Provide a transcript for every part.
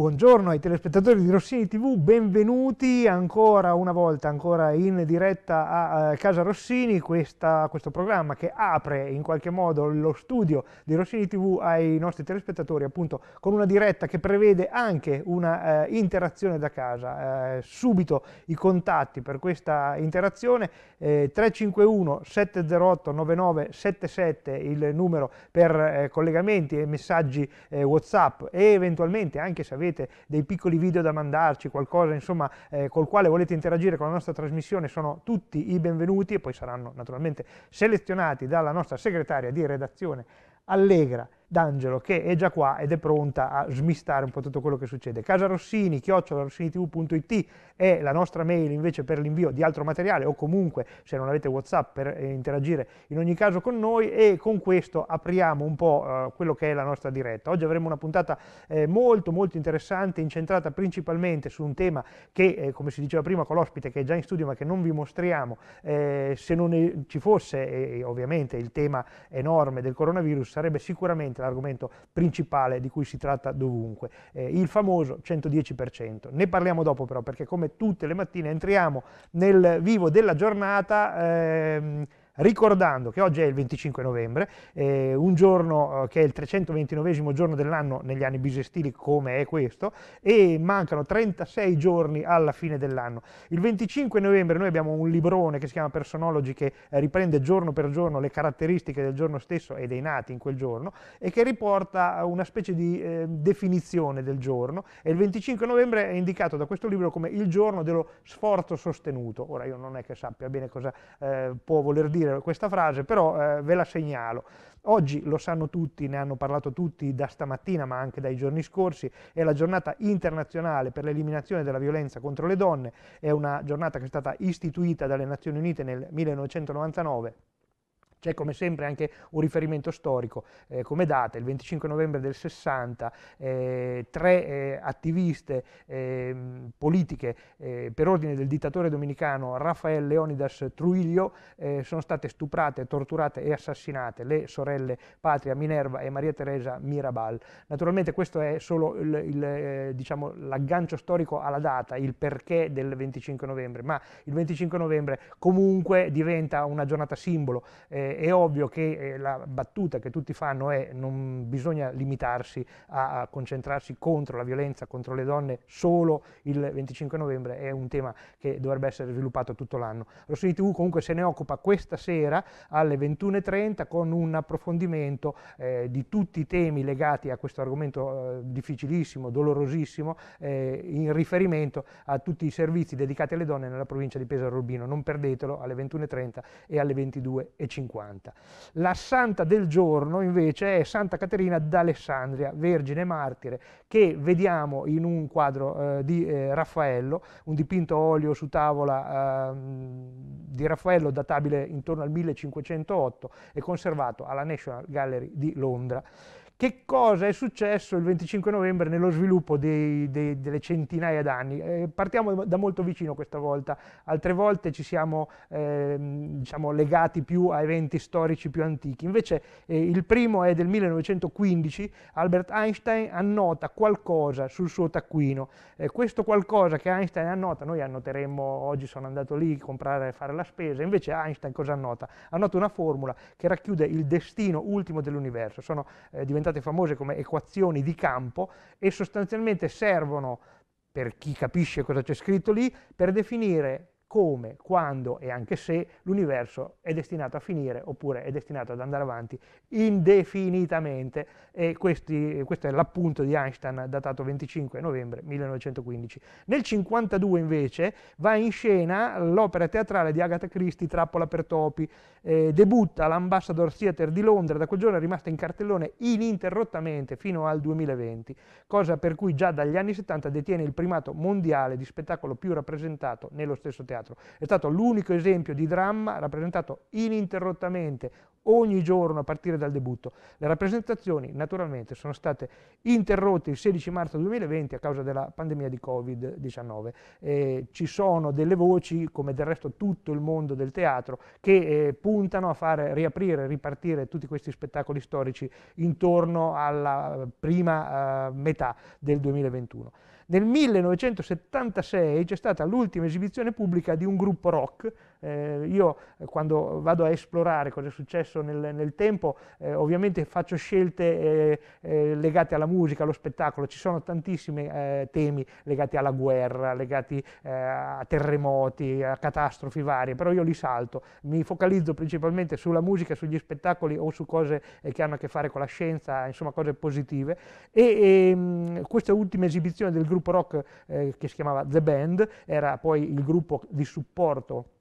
Buongiorno ai telespettatori di Rossini TV, benvenuti ancora una volta, ancora in diretta a, a Casa Rossini, questa, questo programma che apre in qualche modo lo studio di Rossini TV ai nostri telespettatori, appunto con una diretta che prevede anche una eh, interazione da casa. Eh, subito i contatti per questa interazione, eh, 351 708 9977 il numero per eh, collegamenti e messaggi eh, Whatsapp e eventualmente anche se avete dei piccoli video da mandarci, qualcosa insomma eh, col quale volete interagire con la nostra trasmissione, sono tutti i benvenuti e poi saranno naturalmente selezionati dalla nostra segretaria di redazione Allegra D'Angelo che è già qua ed è pronta a smistare un po' tutto quello che succede. Casa Rossini, chiocciolarossinitv.it è la nostra mail invece per l'invio di altro materiale o comunque se non avete Whatsapp per eh, interagire in ogni caso con noi e con questo apriamo un po' eh, quello che è la nostra diretta. Oggi avremo una puntata eh, molto molto interessante incentrata principalmente su un tema che eh, come si diceva prima con l'ospite che è già in studio ma che non vi mostriamo eh, se non ci fosse ovviamente il tema enorme del coronavirus sarebbe sicuramente l'argomento principale di cui si tratta dovunque, eh, il famoso 110%. Ne parliamo dopo però perché come tutte le mattine entriamo nel vivo della giornata ehm, ricordando che oggi è il 25 novembre, eh, un giorno eh, che è il 329 giorno dell'anno negli anni bisestili come è questo, e mancano 36 giorni alla fine dell'anno. Il 25 novembre noi abbiamo un librone che si chiama Personology che eh, riprende giorno per giorno le caratteristiche del giorno stesso e dei nati in quel giorno e che riporta una specie di eh, definizione del giorno e il 25 novembre è indicato da questo libro come il giorno dello sforzo sostenuto. Ora io non è che sappia bene cosa eh, può voler dire dire questa frase, però eh, ve la segnalo. Oggi lo sanno tutti, ne hanno parlato tutti da stamattina ma anche dai giorni scorsi, è la giornata internazionale per l'eliminazione della violenza contro le donne, è una giornata che è stata istituita dalle Nazioni Unite nel 1999 c'è come sempre anche un riferimento storico, eh, come data, il 25 novembre del 60, eh, tre eh, attiviste ehm, politiche eh, per ordine del dittatore dominicano Rafael Leonidas Trujillo eh, sono state stuprate, torturate e assassinate, le sorelle Patria Minerva e Maria Teresa Mirabal. Naturalmente questo è solo eh, diciamo, l'aggancio storico alla data, il perché del 25 novembre, ma il 25 novembre comunque diventa una giornata simbolo. Eh, è ovvio che eh, la battuta che tutti fanno è non bisogna limitarsi a, a, concentrarsi contro la violenza contro le donne solo il 25 novembre, è un tema che dovrebbe essere sviluppato tutto l'anno. Rossini TV comunque se ne occupa questa sera alle 21.30 con un approfondimento eh, di tutti i temi legati a questo argomento eh, difficilissimo, dolorosissimo, eh, in riferimento a tutti i servizi dedicati alle donne nella provincia di Pesaro Urbino. Non perdetelo alle 21.30 e alle 22.50 santa. La santa del giorno invece è Santa Caterina d'Alessandria, vergine martire, che vediamo in un quadro eh, di eh, Raffaello, un dipinto olio su tavola eh, di Raffaello databile intorno al 1508 e conservato alla National Gallery di Londra. Che cosa è successo il 25 novembre nello sviluppo dei, dei, delle centinaia d'anni? Eh, partiamo da molto vicino questa volta, altre volte ci siamo eh, diciamo, legati più a eventi storici più antichi, invece eh, il primo è del 1915, Albert Einstein annota qualcosa sul suo taccuino, questo qualcosa che Einstein annota, noi annoteremmo, oggi sono andato lì a comprare e fare la spesa, invece Einstein cosa annota? Annota una formula che racchiude il destino ultimo dell'universo, sono eh, diventati diventate famose come equazioni di campo e sostanzialmente servono, per chi capisce cosa c'è scritto lì, per definire come, quando e anche se l'universo è destinato a finire oppure è destinato ad andare avanti indefinitamente e questi, questo è l'appunto di Einstein datato 25 novembre 1915. Nel 1952 invece va in scena l'opera teatrale di Agatha Christie Trappola per topi, eh, debutta all'Ambassador Theatre di Londra, da quel giorno è rimasta in cartellone ininterrottamente fino al 2020, cosa per cui già dagli anni 70 detiene il primato mondiale di spettacolo più rappresentato nello stesso teatro teatro. È stato l'unico esempio di dramma rappresentato ininterrottamente ogni giorno a partire dal debutto. Le rappresentazioni naturalmente sono state interrotte il 16 marzo 2020 a causa della pandemia di Covid-19. Eh, ci sono delle voci, come del resto tutto il mondo del teatro, che eh, puntano a fare riaprire, ripartire tutti questi spettacoli storici intorno alla prima eh, metà del 2021. Nel 1976 c'è stata l'ultima esibizione pubblica di un gruppo rock eh, io eh, quando vado a esplorare cosa è successo nel, nel tempo, eh, ovviamente faccio scelte eh, eh, legate alla musica, allo spettacolo, ci sono tantissimi eh, temi legati alla guerra, legati a terremoti, a catastrofi varie, però io li salto, mi focalizzo principalmente sulla musica, sugli spettacoli o su cose che hanno a che fare con la scienza, insomma cose positive. E, e ehm, questa ultima esibizione del gruppo rock che si chiamava The Band era poi il gruppo di supporto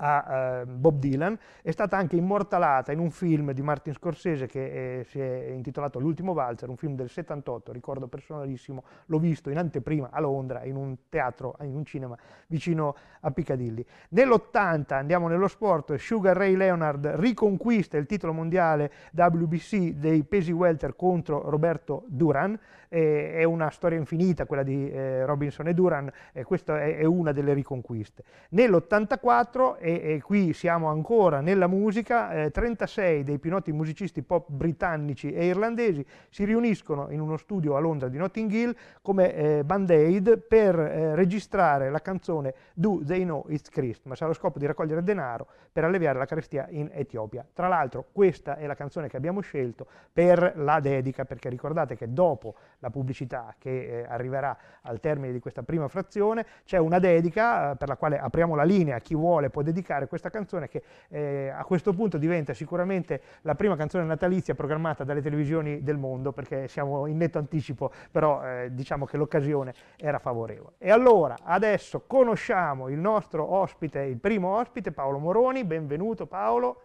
a uh, Bob Dylan, è stata anche immortalata in un film di Martin Scorsese che eh, si è intitolato L'ultimo valzer, un film del 78, ricordo personalissimo, l'ho visto in anteprima a Londra in un teatro, in un cinema vicino a Piccadilly. Nell'80 andiamo nello sport, Sugar Ray Leonard riconquista il titolo mondiale WBC dei pesi welter contro Roberto Duran, eh, è una storia infinita quella di eh, Robinson e Duran, e questa è, è, una delle riconquiste. Nell'84 e, e, qui siamo ancora nella musica, eh, 36 dei più noti musicisti pop britannici e irlandesi si riuniscono in uno studio a Londra di Notting Hill come eh, Band Aid per eh, registrare la canzone Do They Know It's Christmas allo scopo di raccogliere denaro per alleviare la carestia in Etiopia. Tra l'altro questa è la canzone che abbiamo scelto per la dedica perché ricordate che dopo la pubblicità che eh, arriverà al termine di questa prima frazione c'è una dedica eh, per la quale apriamo la linea, chi vuole può dedicare questa canzone che eh, a questo punto diventa sicuramente la prima canzone natalizia programmata dalle televisioni del mondo perché siamo in netto anticipo, però eh, diciamo che l'occasione era favorevole. E allora adesso conosciamo il nostro ospite, il primo ospite, Paolo Moroni, benvenuto Paolo.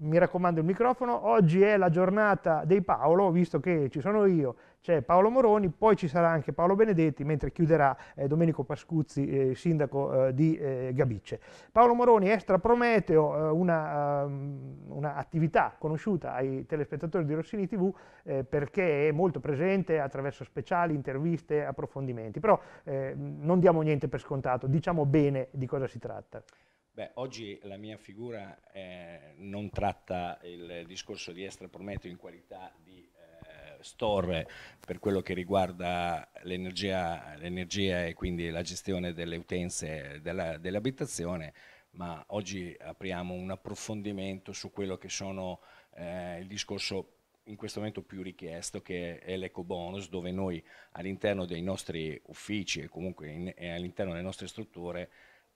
Mi raccomando il microfono, oggi è la giornata dei Paolo, visto che ci sono io, c'è Paolo Moroni, poi ci sarà anche Paolo Benedetti, mentre chiuderà eh, Domenico Pascuzzi, eh, sindaco eh, di eh, Gabice. Paolo Moroni, Estra Prometeo, eh, una, um, una, attività conosciuta ai telespettatori di Rossini TV eh, perché è molto presente attraverso speciali, interviste, approfondimenti, però non diamo niente per scontato, diciamo bene di cosa si tratta. Beh, oggi la mia figura non tratta il discorso di Estra Prometeo in qualità di store per quello che riguarda l'energia, e quindi la gestione delle utenze della, dell'abitazione, ma oggi apriamo un approfondimento su quello che sono eh, il discorso in questo momento più richiesto che è l'eco bonus dove noi all'interno dei nostri uffici e comunque all'interno delle nostre strutture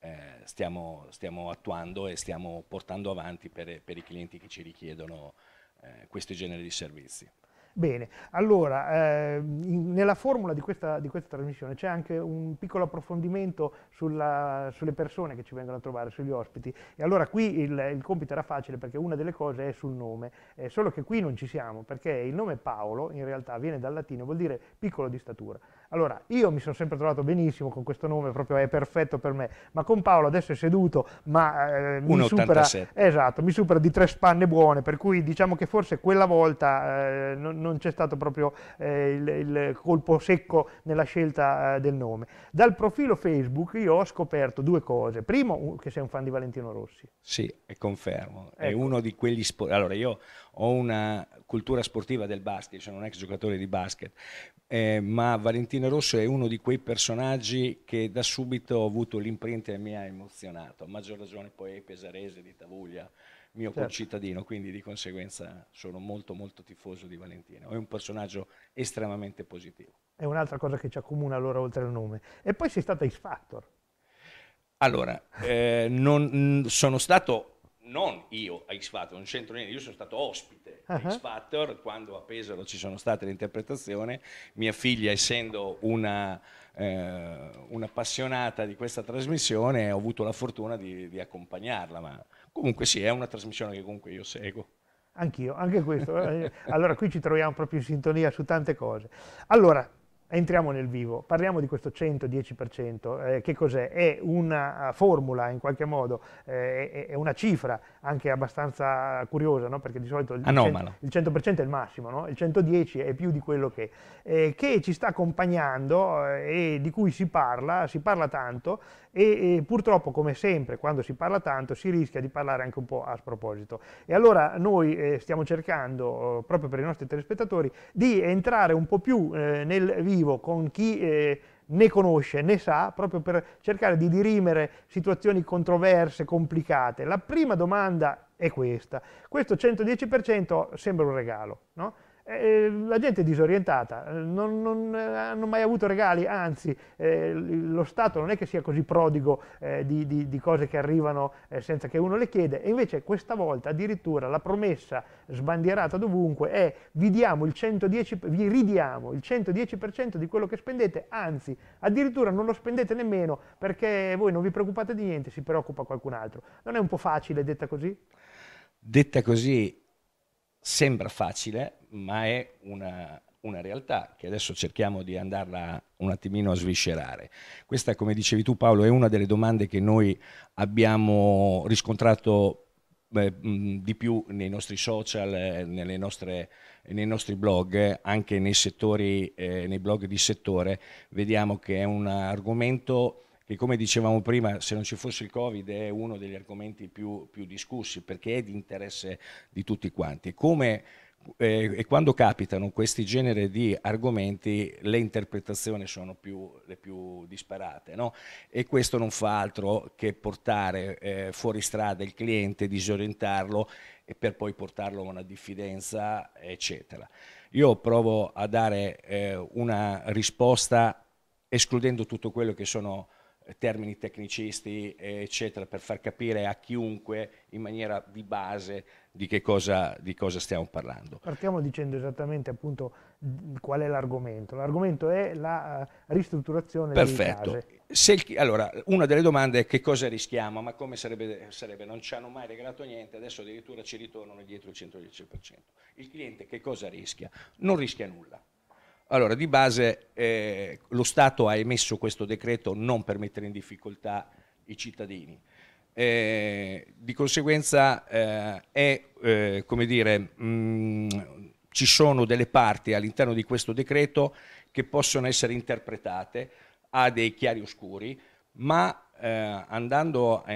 eh, stiamo, stiamo, attuando e stiamo portando avanti per, per i clienti che ci richiedono eh, questo genere di servizi. Bene, allora, eh, in, nella formula di questa, di questa trasmissione c'è anche un piccolo approfondimento sulla, sulle persone che ci vengono a trovare, sugli ospiti. E allora qui il, il compito era facile perché una delle cose è sul nome, eh, solo che qui non ci siamo perché il nome Paolo in realtà viene dal latino, vuol dire piccolo di statura. Allora, io mi sono sempre trovato benissimo con questo nome, proprio è perfetto per me, ma con Paolo adesso è seduto, ma eh, mi, supera, esatto, mi supera di tre spanne buone, per cui diciamo che forse quella volta eh, non, non c'è stato proprio eh, il, il, colpo secco nella scelta eh, del nome. Dal profilo Facebook io ho scoperto due cose. Primo, che sei un fan di Valentino Rossi. Sì, e confermo. Ecco. È uno di quegli sport. Allora, io ho una cultura sportiva del basket, sono un ex giocatore di basket, eh, ma Valentino Rosso è uno di quei personaggi che da subito ho avuto l'imprint e mi ha emozionato, a maggior ragione poi Pesarese di Tavuglia, mio certo. concittadino, quindi di conseguenza sono molto molto tifoso di Valentino, è un personaggio estremamente positivo. È un'altra cosa che ci accomuna allora oltre al nome. E poi sei stato X Factor. Allora, eh, non, sono stato non io a X Factor, non c'entro niente, io sono stato ospite uh-huh. a X Factor quando a Pesaro ci sono state le interpretazioni, mia figlia essendo una, eh, un'appassionata di questa trasmissione ho avuto la fortuna di, di, accompagnarla, ma comunque sì, è una trasmissione che comunque io seguo. Anch'io, anche questo. Allora qui ci troviamo proprio in sintonia su tante cose. Allora, entriamo nel vivo, parliamo di questo 110%, eh, che cos'è? È una formula in qualche modo, eh, è una cifra anche abbastanza curiosa, no? perché di solito il 100%, il 100% è il massimo, no? il 110 è più di quello che, eh, che ci sta accompagnando eh, e di cui si parla, si parla tanto e, e, purtroppo come sempre quando si parla tanto si rischia di parlare anche un po' a sproposito. E allora noi eh, stiamo cercando, eh, proprio per i nostri telespettatori, di entrare un po' più eh, nel vivo con chi eh, ne conosce, ne sa, proprio per cercare di dirimere situazioni controverse, complicate. La prima domanda è questa. Questo 110% sembra un regalo, no? Eh, la gente è disorientata, eh, non, non, hanno mai avuto regali, anzi eh, lo Stato non è che sia così prodigo eh, di, di, di, cose che arrivano eh, senza che uno le chiede, e invece questa volta addirittura la promessa sbandierata dovunque è vi, diamo il 110, vi ridiamo il 110% di quello che spendete, anzi addirittura non lo spendete nemmeno perché voi non vi preoccupate di niente, si preoccupa qualcun altro. Non è un po' facile detta così? Detta così sembra facile, ma è una, una, realtà che adesso cerchiamo di andarla un attimino a sviscerare. Questa, come dicevi tu Paolo, è una delle domande che noi abbiamo riscontrato eh, di più nei nostri social, eh, nostre, nei nostri blog, anche nei settori, eh, nei blog di settore, vediamo che è un argomento che come dicevamo prima, se non ci fosse il Covid è uno degli argomenti più, più discussi perché è di interesse di tutti quanti. Come eh, e quando capitano questi generi di argomenti le interpretazioni sono più, le più disparate no? e questo non fa altro che portare eh, fuori strada il cliente, disorientarlo e per poi portarlo a una diffidenza eccetera. Io provo a dare eh, una risposta escludendo tutto quello che sono termini tecnicisti, eccetera, per far capire a chiunque in maniera di base di che cosa, di cosa stiamo parlando. Partiamo dicendo esattamente appunto qual è l'argomento. L'argomento è la uh, ristrutturazione Perfetto. Il, allora, una delle domande è che cosa rischiamo, ma come sarebbe, sarebbe, non ci hanno mai regalato niente, adesso addirittura ci ritornano dietro il 110%. Il cliente che cosa rischia? Non rischia nulla allora, di base eh, lo Stato ha emesso questo decreto non per mettere in difficoltà i cittadini. Eh, di conseguenza eh, è, eh, come dire, mh, mm, ci sono delle parti all'interno di questo decreto che possono essere interpretate a dei chiari oscuri, ma eh, andando eh,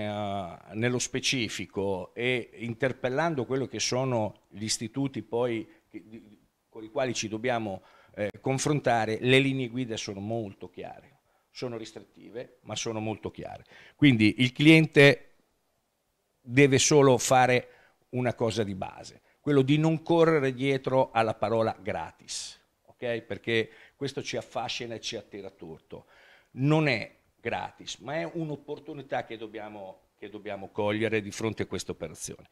nello specifico e interpellando quello che sono gli istituti poi che, di, con i quali ci dobbiamo eh, confrontare, le linee guida sono molto chiare, sono restrittive, ma sono molto chiare. Quindi il cliente deve solo fare una cosa di base, quello di non correre dietro alla parola gratis, okay? perché questo ci affascina e ci attira tutto. Non è gratis, ma è un'opportunità che dobbiamo, che dobbiamo cogliere di fronte a questa operazione.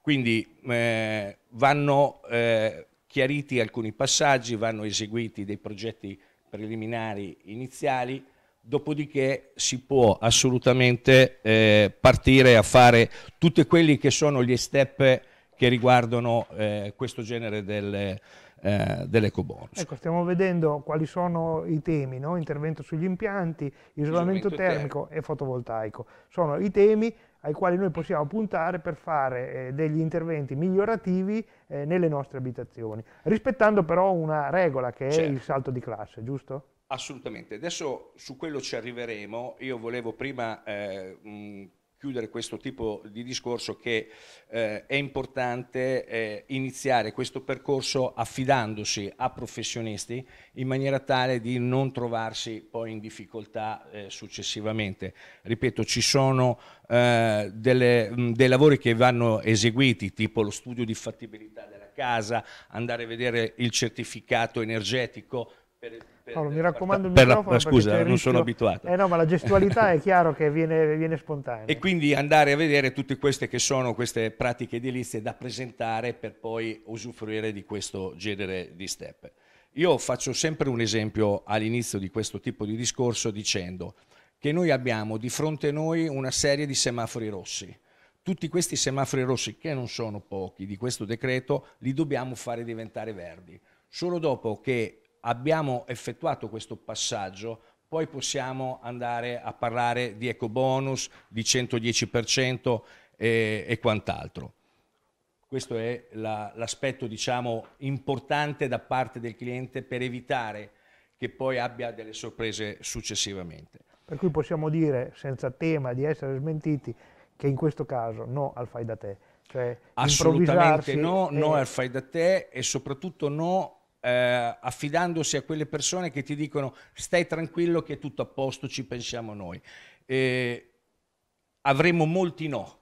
Quindi eh, vanno eh, chiariti alcuni passaggi, vanno eseguiti dei progetti preliminari iniziali, dopodiché si può assolutamente eh, partire a fare tutti quelli che sono gli step che riguardano eh, questo genere delle, eh, dell'ecobonus. Ecco, stiamo vedendo quali sono i temi, no? intervento sugli impianti, isolamento, isolamento termico, termico e fotovoltaico. Sono i temi ai quali noi possiamo puntare per fare eh, degli interventi migliorativi eh, nelle nostre abitazioni, rispettando però una regola che è certo. il salto di classe, giusto? Assolutamente, adesso su quello ci arriveremo, io volevo prima eh, mh, chiudere questo tipo di discorso che eh, è importante eh, iniziare questo percorso affidandosi a professionisti in maniera tale di non trovarsi poi in difficoltà eh, successivamente. Ripeto, ci sono eh, delle, mh, dei lavori che vanno eseguiti, tipo lo studio di fattibilità della casa, andare a vedere il certificato energetico per, Paolo, mi raccomando il microfono. La, scusa, non rischio... sono abituato. Eh no, ma la gestualità è chiaro che viene, viene, spontanea. E quindi andare a vedere tutte queste che sono queste pratiche edilizie da presentare per poi usufruire di questo genere di step. Io faccio sempre un esempio all'inizio di questo tipo di discorso dicendo che noi abbiamo di fronte a noi una serie di semafori rossi. Tutti questi semafori rossi, che non sono pochi di questo decreto, li dobbiamo fare diventare verdi. Solo dopo che abbiamo effettuato questo passaggio, poi possiamo andare a parlare di eco bonus, di 110% e, e quant'altro. Questo è la, l'aspetto diciamo, importante da parte del cliente per evitare che poi abbia delle sorprese successivamente. Per cui possiamo dire, senza tema di essere smentiti, che in questo caso no al fai da te. Cioè, Assolutamente no, e... no al fai da te e soprattutto no eh, affidandosi a quelle persone che ti dicono stai tranquillo che è tutto a posto, ci pensiamo noi. Eh, avremo molti no.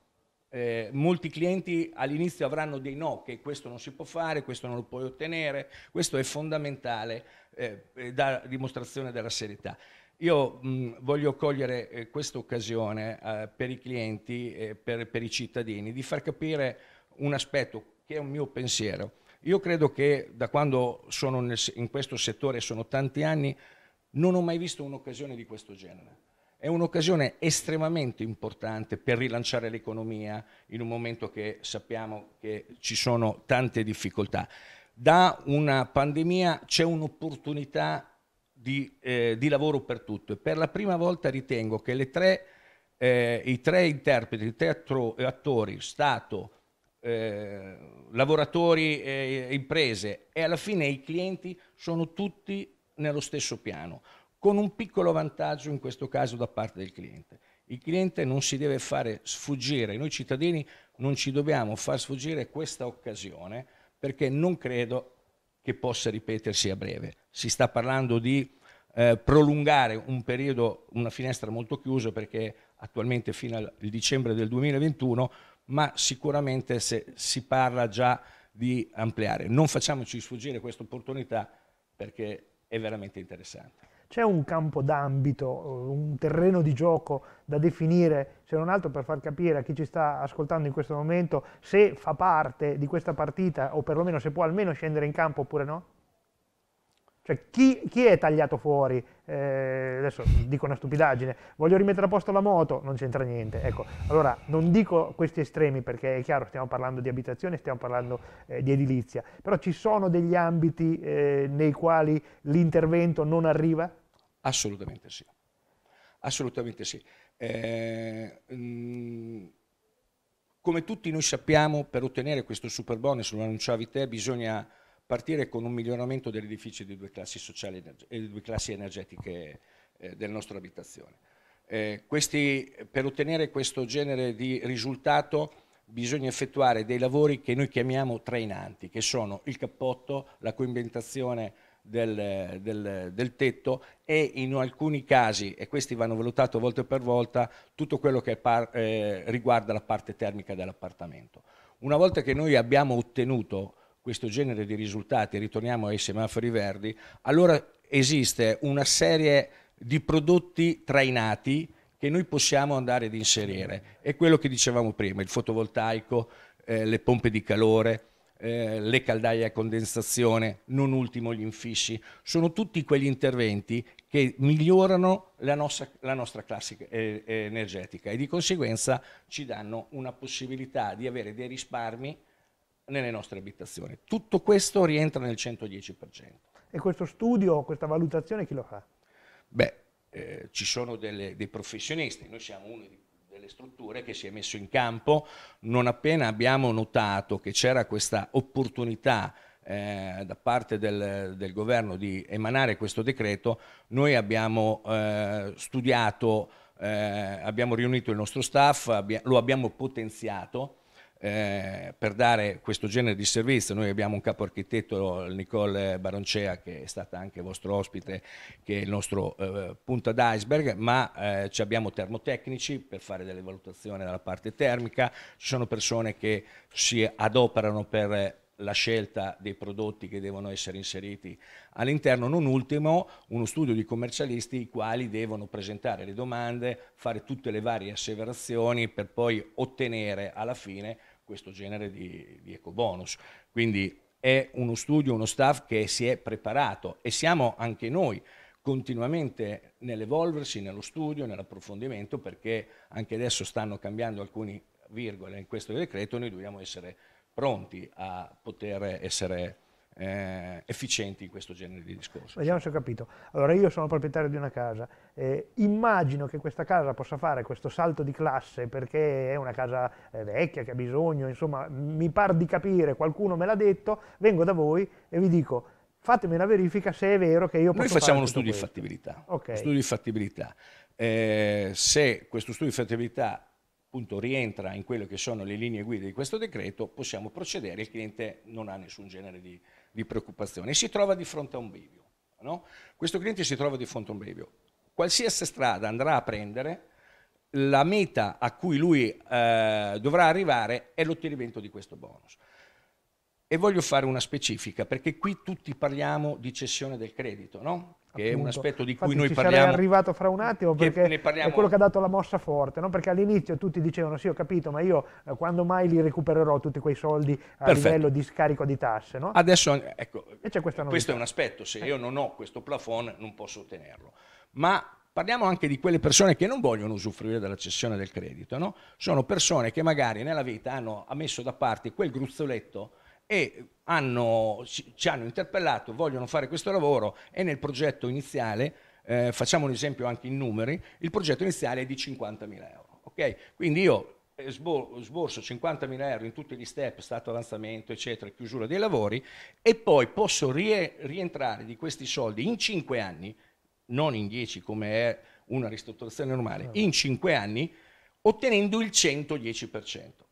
Eh, molti clienti all'inizio avranno dei no, che questo non si può fare, questo non lo puoi ottenere, questo è fondamentale eh, da dimostrazione della serietà. Io mh, voglio cogliere eh, questa occasione eh, per i clienti e per, per, i cittadini di far capire un aspetto che è un mio pensiero. Io credo che da quando sono nel, in questo settore, sono tanti anni, non ho mai visto un'occasione di questo genere. È un'occasione estremamente importante per rilanciare l'economia in un momento che sappiamo che ci sono tante difficoltà. Da una pandemia c'è un'opportunità di, eh, di, lavoro per tutto e per la prima volta ritengo che tre, eh, i tre interpreti, i tre attori, Stato, eh, lavoratori, e imprese e alla fine i clienti sono tutti nello stesso piano, con un piccolo vantaggio in questo caso da parte del cliente. Il cliente non si deve fare sfuggire, noi cittadini non ci dobbiamo far sfuggire questa occasione perché non credo che possa ripetersi a breve. Si sta parlando di eh, prolungare un periodo, una finestra molto chiusa perché attualmente fino al dicembre del 2021, ma sicuramente se si parla già di ampliare. Non facciamoci sfuggire questa opportunità perché è veramente interessante. C'è un campo d'ambito, un terreno di gioco da definire, se non altro per far capire a chi ci sta ascoltando in questo momento se fa parte di questa partita o perlomeno se può almeno scendere in campo oppure no? Cioè, chi, chi, è tagliato fuori? Eh, adesso dico una stupidaggine, voglio rimettere a posto la moto, non c'entra niente. Ecco, allora non dico questi estremi perché è chiaro, stiamo parlando di abitazione, stiamo parlando eh, di edilizia, però ci sono degli ambiti eh, nei quali l'intervento non arriva? Assolutamente sì, assolutamente sì. Mh, eh, mm, come tutti noi sappiamo, per ottenere questo super bonus, lo annunciavi te, bisogna partire con un miglioramento degli edifici di due classi sociali e di due classi energetiche eh, della nostra abitazione. Eh, questi, per ottenere questo genere di risultato bisogna effettuare dei lavori che noi chiamiamo trainanti, che sono il cappotto, la coibentazione del, del, del, tetto e in alcuni casi, e questi vanno valutati volta per volta, tutto quello che par, eh, riguarda la parte termica dell'appartamento. Una volta che noi abbiamo ottenuto questo genere di risultati, ritorniamo ai semafori verdi, allora esiste una serie di prodotti trainati che noi possiamo andare ad inserire. È quello che dicevamo prima, il fotovoltaico, eh, le pompe di calore, eh, le caldaie a condensazione, non ultimo gli infissi, sono tutti quegli interventi che migliorano la nostra, la nostra classe eh, energetica e di conseguenza ci danno una possibilità di avere dei risparmi nelle nostre abitazioni. Tutto questo rientra nel 110%. E questo studio, questa valutazione chi lo fa? Beh, eh, ci sono delle, dei professionisti, noi siamo una delle strutture che si è messo in campo non appena abbiamo notato che c'era questa opportunità eh, da parte del, del, governo di emanare questo decreto, noi abbiamo eh, studiato, eh, abbiamo riunito il nostro staff, abbia, lo abbiamo potenziato eh, per dare questo genere di servizio. Noi abbiamo un capo architetto, Nicole Baroncea, che è stata anche vostro ospite, che è il nostro eh, punta d'iceberg, ma eh, abbiamo termotecnici per fare delle valutazioni dalla parte termica, ci sono persone che si adoperano per la scelta dei prodotti che devono essere inseriti all'interno, non ultimo uno studio di commercialisti i quali devono presentare le domande, fare tutte le varie asseverazioni per poi ottenere alla fine questo genere di, di ecobonus. Quindi è uno studio, uno staff che si è preparato e siamo anche noi continuamente nell'evolversi, nello studio, nell'approfondimento, perché anche adesso stanno cambiando alcune virgole in questo decreto, noi dobbiamo essere pronti a poter essere eh, efficienti in questo genere di discorso. Vediamo se ho capito. Allora io sono proprietario di una casa, eh, immagino che questa casa possa fare questo salto di classe perché è una casa eh, vecchia che ha bisogno, insomma mi pare di capire, qualcuno me l'ha detto, vengo da voi e vi dico fatemi una verifica se è vero che io posso Noi facciamo uno studio di fattibilità. Okay. Studio di fattibilità. Se questo studio di fattibilità appunto rientra in quelle che sono le linee guida di questo decreto, possiamo procedere, il cliente non ha nessun genere di, di preoccupazione si trova di fronte a un bivio. No? Questo cliente si trova di fronte a un bivio. Qualsiasi strada andrà a prendere, la meta a cui lui eh, dovrà arrivare è l'ottenimento di questo bonus. E voglio fare una specifica, perché qui tutti parliamo di cessione del credito, no? Che è un aspetto di cui noi parliamo. Sarei arrivato fra un attimo perché parliamo... è quello che ha dato la mossa forte, no? perché all'inizio tutti dicevano sì ho capito ma io eh, quando mai li recupererò tutti quei soldi a Perfetto. livello di scarico di tasse. No? Adesso ecco, questo è un aspetto, se io non ho questo plafond non posso ottenerlo. Ma parliamo anche di quelle persone che non vogliono usufruire della cessione del credito, no? sono persone che magari nella vita hanno messo da parte quel gruzzoletto e hanno, ci hanno interpellato, vogliono fare questo lavoro e nel progetto iniziale, eh, facciamo un esempio anche in numeri, il progetto iniziale è di 50.000 euro. Okay? Quindi io eh, sborso 50.000 euro in tutti gli step, stato avanzamento, eccetera, chiusura dei lavori e poi posso rientrare di questi soldi in 5 anni, non in 10 come è una ristrutturazione normale, in 5 anni ottenendo il 110%.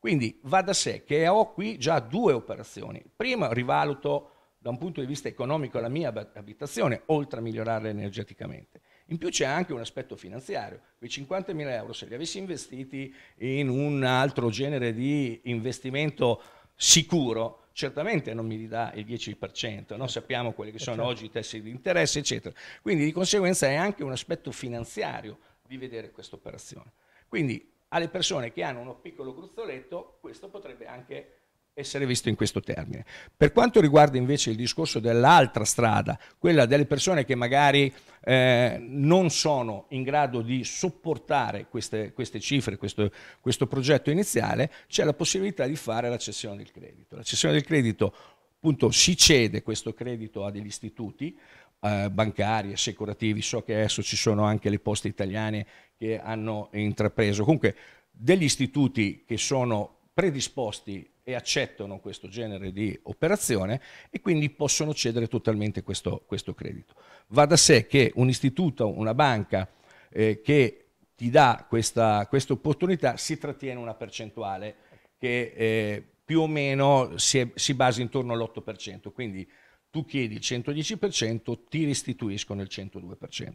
Quindi va da sé che ho qui già due operazioni. Prima rivaluto da un punto di vista economico la mia abitazione, oltre a migliorarla energeticamente. In più c'è anche un aspetto finanziario. Quei 50.000 euro, se li avessi investiti in un altro genere di investimento sicuro, certamente non mi ridà il 10%, no? sappiamo quelli che sono certo. oggi i tassi di interesse, eccetera. Quindi di conseguenza è anche un aspetto finanziario di vedere questa operazione. Quindi alle persone che hanno un piccolo gruzzoletto, questo potrebbe anche essere visto in questo termine. Per quanto riguarda invece il discorso dell'altra strada, quella delle persone che magari eh, non sono in grado di sopportare queste, queste cifre, questo, questo progetto iniziale, c'è la possibilità di fare la cessione del credito. La cessione del credito, appunto, si cede questo credito a degli istituti, eh, bancari, assicurativi, so che adesso ci sono anche le poste italiane che hanno intrapreso, comunque degli istituti che sono predisposti e accettano questo genere di operazione e quindi possono cedere totalmente questo, questo credito. Va da sé che un istituto, una banca eh, che ti dà questa, questa, opportunità si trattiene una percentuale che eh, più o meno si, è, si basa intorno all'8%, quindi tu chiedi il 110%, ti restituiscono il 102%.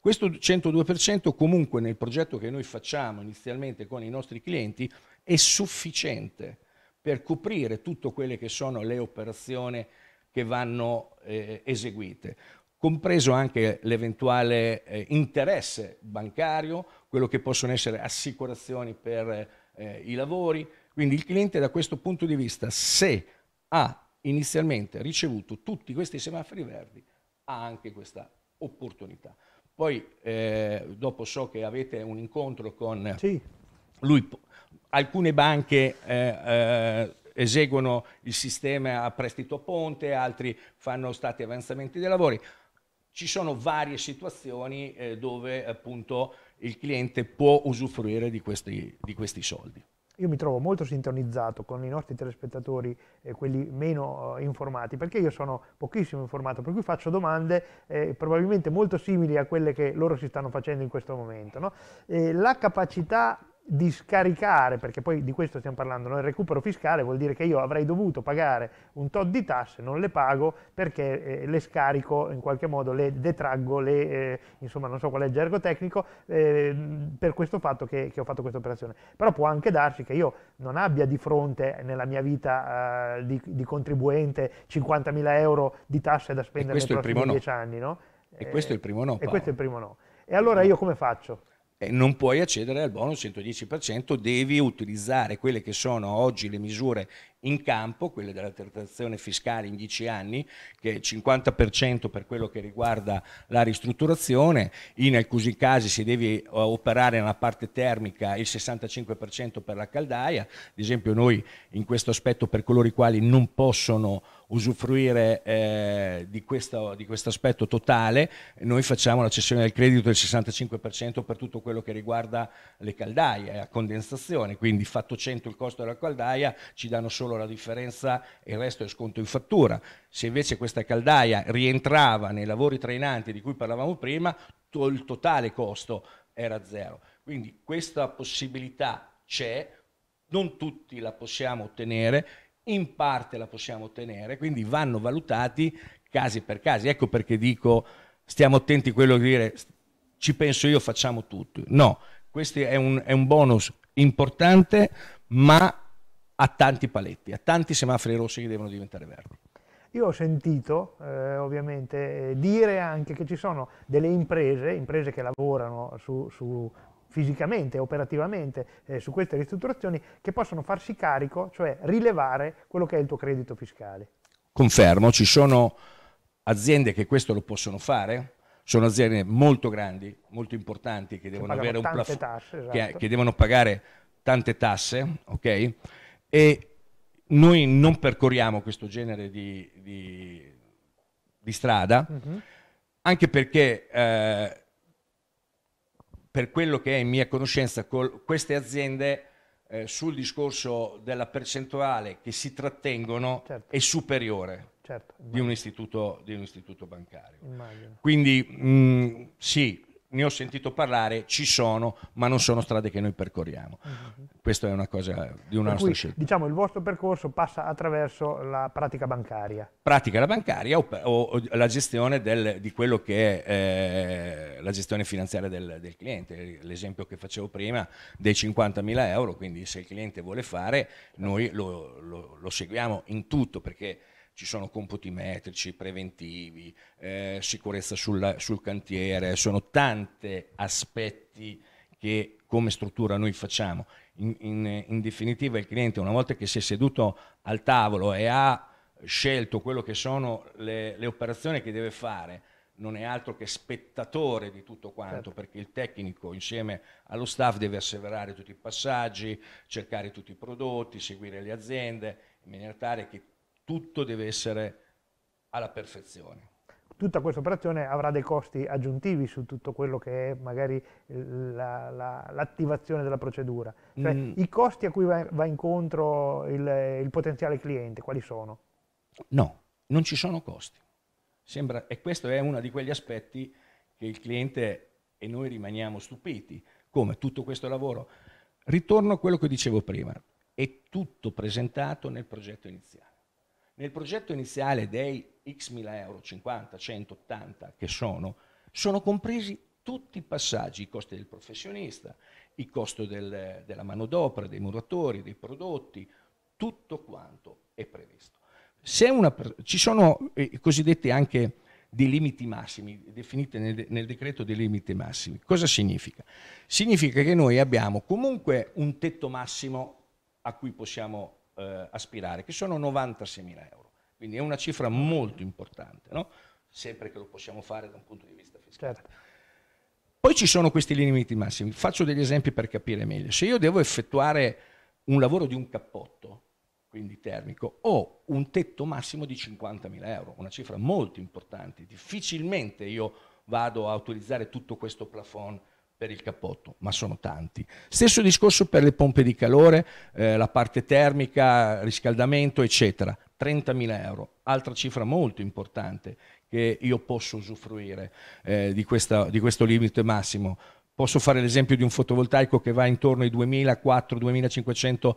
Questo 102% comunque nel progetto che noi facciamo inizialmente con i nostri clienti è sufficiente per coprire tutte quelle che sono le operazioni che vanno eh, eseguite, compreso anche l'eventuale eh, interesse bancario, quello che possono essere assicurazioni per eh, i lavori. Quindi il cliente da questo punto di vista, se ha inizialmente ricevuto tutti questi semafori verdi ha anche questa opportunità. Poi eh, dopo so che avete un incontro con sì. lui, alcune banche eh, eh, eseguono il sistema a prestito a ponte, altri fanno stati avanzamenti dei lavori. Ci sono varie situazioni eh, dove appunto il cliente può usufruire di questi, di questi soldi. Io mi trovo molto sintonizzato con i nostri telespettatori, eh, quelli meno eh, informati, perché io sono pochissimo informato, per cui faccio domande eh, probabilmente molto simili a quelle che loro si stanno facendo in questo momento. No? la capacità di scaricare, perché poi di questo stiamo parlando, no? il recupero fiscale vuol dire che io avrei dovuto pagare un tot di tasse, non le pago perché eh, le scarico, in qualche modo le detraggo, le, eh, insomma non so qual è il gergo tecnico, eh, per questo fatto che, che, ho fatto questa operazione. Però può anche darsi che io non abbia di fronte nella mia vita eh, di, di, contribuente 50.000 euro di tasse da spendere nei prossimi 10 no. anni. No? E questo è il primo no. Paolo. E questo è il primo no. E allora io come faccio? Eh, non puoi accedere al bonus 110%, devi utilizzare quelle che sono oggi le misure in campo, quelle della detrazione fiscale in 10 anni, che è il 50% per quello che riguarda la ristrutturazione, in alcuni casi si deve eh, operare nella parte termica il 65% per la caldaia, ad esempio noi in questo aspetto per coloro i quali non possono usufruire eh, di, questo, aspetto totale, noi facciamo la cessione del credito del 65% per tutto quello che riguarda le caldaie a condensazione, quindi fatto 100 il costo della caldaia ci danno solo la differenza e il resto è sconto in fattura. Se invece questa caldaia rientrava nei lavori trainanti di cui parlavamo prima, il totale costo era zero. Quindi questa possibilità c'è, non tutti la possiamo ottenere, in parte la possiamo ottenere, quindi vanno valutati casi per casi. Ecco perché dico stiamo attenti a quello di dire ci penso io, facciamo tutto. No, questo è un, è un bonus importante, ma ha tanti paletti, ha tanti semafori rossi che devono diventare verdi. Io ho sentito eh, ovviamente dire anche che ci sono delle imprese, imprese che lavorano su, su fisicamente, operativamente eh, su queste ristrutturazioni che possono farsi carico, cioè rilevare quello che è il tuo credito fiscale. Confermo, ci sono aziende che questo lo possono fare, sono aziende molto grandi, molto importanti che devono avere un plafond, tasse, esatto. che, che, devono pagare tante tasse, ok? E noi non percorriamo questo genere di, di, di strada. -huh. anche perché eh, per quello che è in mia conoscenza, queste aziende eh, sul discorso della percentuale che si trattengono certo. è superiore certo, di, un istituto, di, un istituto, bancario. Immagino. Quindi mh, sì, ne ho sentito parlare, ci sono, ma non sono strade che noi percorriamo. Uh-huh. Questa è una cosa di una per nostra cui, scelta. Diciamo il vostro percorso passa attraverso la pratica bancaria. Pratica la bancaria o, o, la gestione del, di quello che è eh, la gestione finanziaria del, del, cliente. L'esempio che facevo prima dei 50.000 euro, quindi se il cliente vuole fare, noi lo, lo, lo seguiamo in tutto perché ci sono computi metrici, preventivi, eh, sicurezza sul, sul cantiere, sono tanti aspetti che come struttura noi facciamo. In, in, in, definitiva il cliente una volta che si è seduto al tavolo e ha scelto quello che sono le, le operazioni che deve fare, non è altro che spettatore di tutto quanto, certo. perché il tecnico insieme allo staff deve asseverare tutti i passaggi, cercare tutti i prodotti, seguire le aziende, in maniera tale che tutto deve essere alla perfezione. Tutta questa operazione avrà dei costi aggiuntivi su tutto quello che è magari l'attivazione la, la, della procedura. Cioè, mm. I costi a cui va, va incontro il, il, potenziale cliente, quali sono? No, non ci sono costi. Sembra, e questo è uno di quegli aspetti che il cliente e noi rimaniamo stupiti. Come tutto questo lavoro? Ritorno a quello che dicevo prima, è tutto presentato nel progetto iniziale. Nel progetto iniziale dei x mila euro, 50, 180 che sono, sono compresi tutti i passaggi, i costi del professionista, il costo del, della manodopera, dei muratori, dei prodotti, tutto quanto è previsto. Una, ci sono eh, i cosiddetti anche dei limiti massimi, definiti nel, nel, decreto dei limiti massimi. Cosa significa? Significa che noi abbiamo comunque un tetto massimo a cui possiamo eh, aspirare, che sono 96.000 euro. Quindi è una cifra molto importante, no? sempre che lo possiamo fare da un punto di vista fiscale. Certo. Poi ci sono questi limiti massimi. Faccio degli esempi per capire meglio. Se io devo effettuare un lavoro di un cappotto, quindi termico, ho un tetto massimo di 50.000 euro, una cifra molto importante. Difficilmente io vado a utilizzare tutto questo plafond per il cappotto, ma sono tanti. Stesso discorso per le pompe di calore, eh, la parte termica, riscaldamento, eccetera. 30.000 euro, altra cifra molto importante che io posso usufruire eh, di, questa, di questo limite massimo. Posso fare l'esempio di un fotovoltaico che va intorno ai 2.400-2.500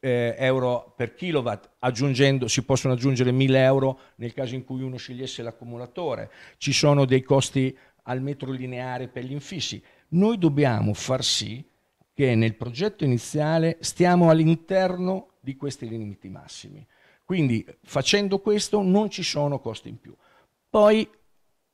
eh, euro per kilowatt, aggiungendo, si possono aggiungere 1.000 euro nel caso in cui uno scegliesse l'accumulatore. Ci sono dei costi al metro lineare per gli infissi noi dobbiamo far sì che nel progetto iniziale stiamo all'interno di questi limiti massimi. Quindi facendo questo non ci sono costi in più. Poi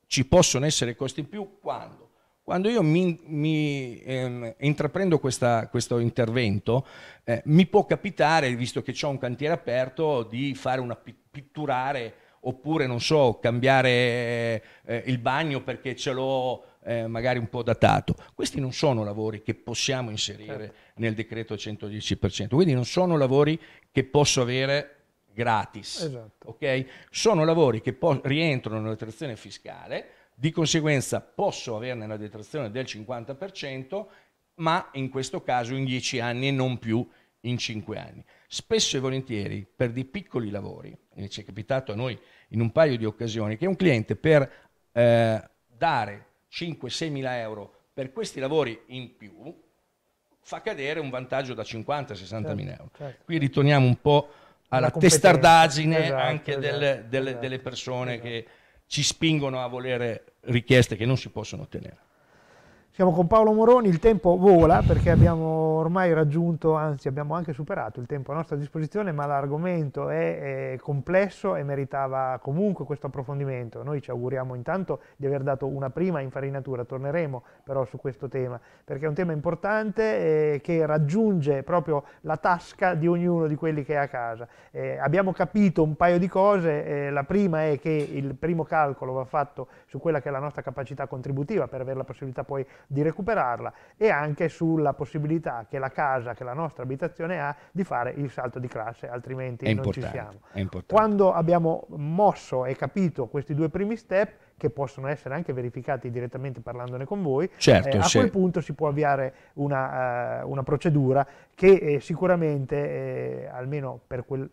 ci possono essere costi in più quando? Quando io mi, mi ehm, intraprendo questa, questo intervento, eh, mi può capitare, visto che ho un cantiere aperto, di fare una pitturare oppure, non so, cambiare eh, il bagno perché ce l'ho eh, magari un po' datato. Questi non sono lavori che possiamo inserire certo. nel decreto 110%, quindi non sono lavori che posso avere gratis. Esatto. Okay? Sono lavori che rientrano nella detrazione fiscale, di conseguenza posso averne una detrazione del 50%, ma in questo caso in 10 anni e non più in 5 anni. Spesso e volentieri per dei piccoli lavori, e ci è capitato a noi in un paio di occasioni, che un cliente per eh, dare 5-6 mila euro per questi lavori in più fa cadere un vantaggio da 50-60 certo, mila euro. Certo. Qui ritorniamo un po' alla testardaggine esatto, anche esatto, delle, delle, esatto, delle, persone che ci spingono a volere richieste che non si possono ottenere. Siamo con Paolo Moroni, il tempo vola perché abbiamo ormai raggiunto, anzi abbiamo anche superato il tempo a nostra disposizione, ma l'argomento è, è, complesso e meritava comunque questo approfondimento. Noi ci auguriamo intanto di aver dato una prima infarinatura, torneremo però su questo tema, perché è un tema importante eh, che raggiunge proprio la tasca di ognuno di quelli che è a casa. Eh, abbiamo capito un paio di cose, eh, la prima è che il primo calcolo va fatto su quella che è la nostra capacità contributiva per avere la possibilità poi di recuperarla e anche sulla possibilità che la casa, che la nostra abitazione ha di fare il salto di classe, altrimenti non ci siamo. Quando abbiamo mosso e capito questi due primi step, che possono essere anche verificati direttamente parlandone con voi, certo, eh, a quel punto si può avviare una, uh, una procedura che eh, sicuramente, eh, almeno per quel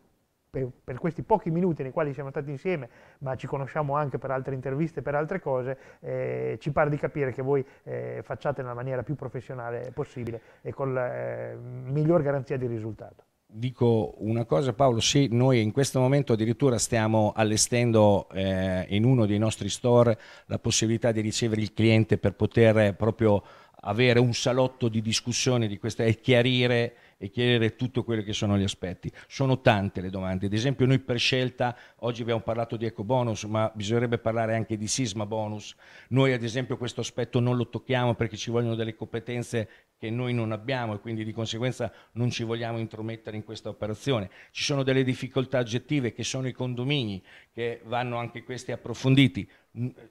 per, per, questi pochi minuti nei quali siamo stati insieme, ma ci conosciamo anche per altre interviste, per altre cose, eh, ci pare di capire che voi eh, facciate nella maniera più professionale possibile e con la eh, miglior garanzia di risultato. Dico una cosa Paolo, sì, noi in questo momento addirittura stiamo allestendo eh, in uno dei nostri store la possibilità di ricevere il cliente per poter proprio avere un salotto di discussione di questa e chiarire e chiedere tutto quello che sono gli aspetti. Sono tante le domande, ad esempio noi per scelta, oggi abbiamo parlato di eco bonus, ma bisognerebbe parlare anche di sisma bonus. Noi ad esempio questo aspetto non lo tocchiamo perché ci vogliono delle competenze che noi non abbiamo e quindi di conseguenza non ci vogliamo intromettere in questa operazione. Ci sono delle difficoltà oggettive che sono i condomini, che vanno anche questi approfonditi,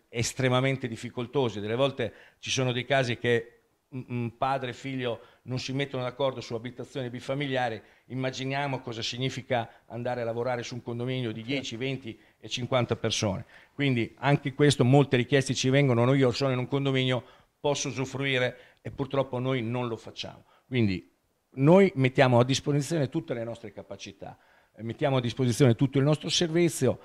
estremamente difficoltosi. Delle volte ci sono dei casi che padre e figlio non si mettono d'accordo su abitazioni bifamiliari, immaginiamo cosa significa andare a lavorare su un condominio di 10, 20 e 50 persone. Quindi anche questo, molte richieste ci vengono, noi io sono in un condominio, posso usufruire e purtroppo noi non lo facciamo. Quindi noi mettiamo a disposizione tutte le nostre capacità, mettiamo a disposizione tutto il nostro servizio,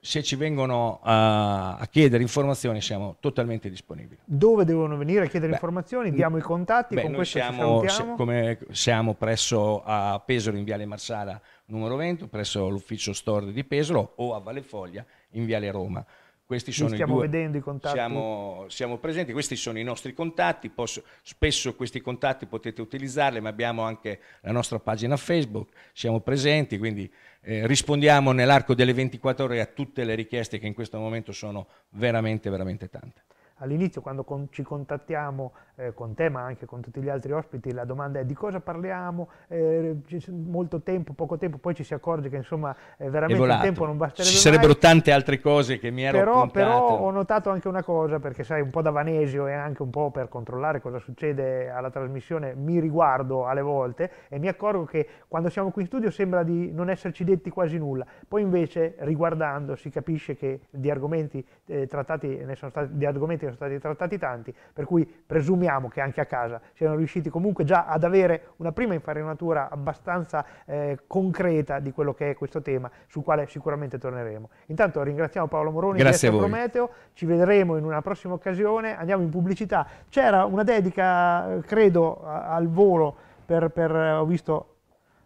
se ci vengono a, a, chiedere informazioni siamo totalmente disponibili. Dove devono venire a chiedere beh, informazioni? Diamo i contatti, beh, con questo siamo, se, come siamo presso a Pesaro in Viale Marsala numero 20, presso l'ufficio store di Pesaro o a Valle Foglia in Viale Roma. Questi sono stiamo due, vedendo i contatti. Siamo, siamo, presenti, questi sono i nostri contatti, Posso, spesso questi contatti potete utilizzarli, ma abbiamo anche la nostra pagina Facebook, siamo presenti, quindi eh, rispondiamo nell'arco delle 24 ore a tutte le richieste che in questo momento sono veramente, veramente tante all'inizio quando con, ci contattiamo eh, con te ma anche con tutti gli altri ospiti la domanda è di cosa parliamo, eh, molto tempo, poco tempo, poi ci si accorge che insomma eh, veramente il tempo non basterebbe Ci sarebbero mai. tante altre cose che mi ero però, però ho notato anche una cosa perché sai un po' da Vanesio e anche un po' per controllare cosa succede alla trasmissione mi riguardo alle volte e mi accorgo che quando siamo qui in studio sembra di non esserci detti quasi nulla, poi invece riguardando si capisce che di argomenti eh, trattati ne sono stati di argomenti sono stati trattati tanti, per cui presumiamo che anche a casa siano riusciti comunque già ad avere una prima infarinatura abbastanza eh, concreta di quello che è questo tema, sul quale sicuramente torneremo. Intanto ringraziamo Paolo Moroni Grazie di Prometeo, ci vedremo in una prossima occasione, andiamo in pubblicità. C'era una dedica, credo, al volo per, per ho visto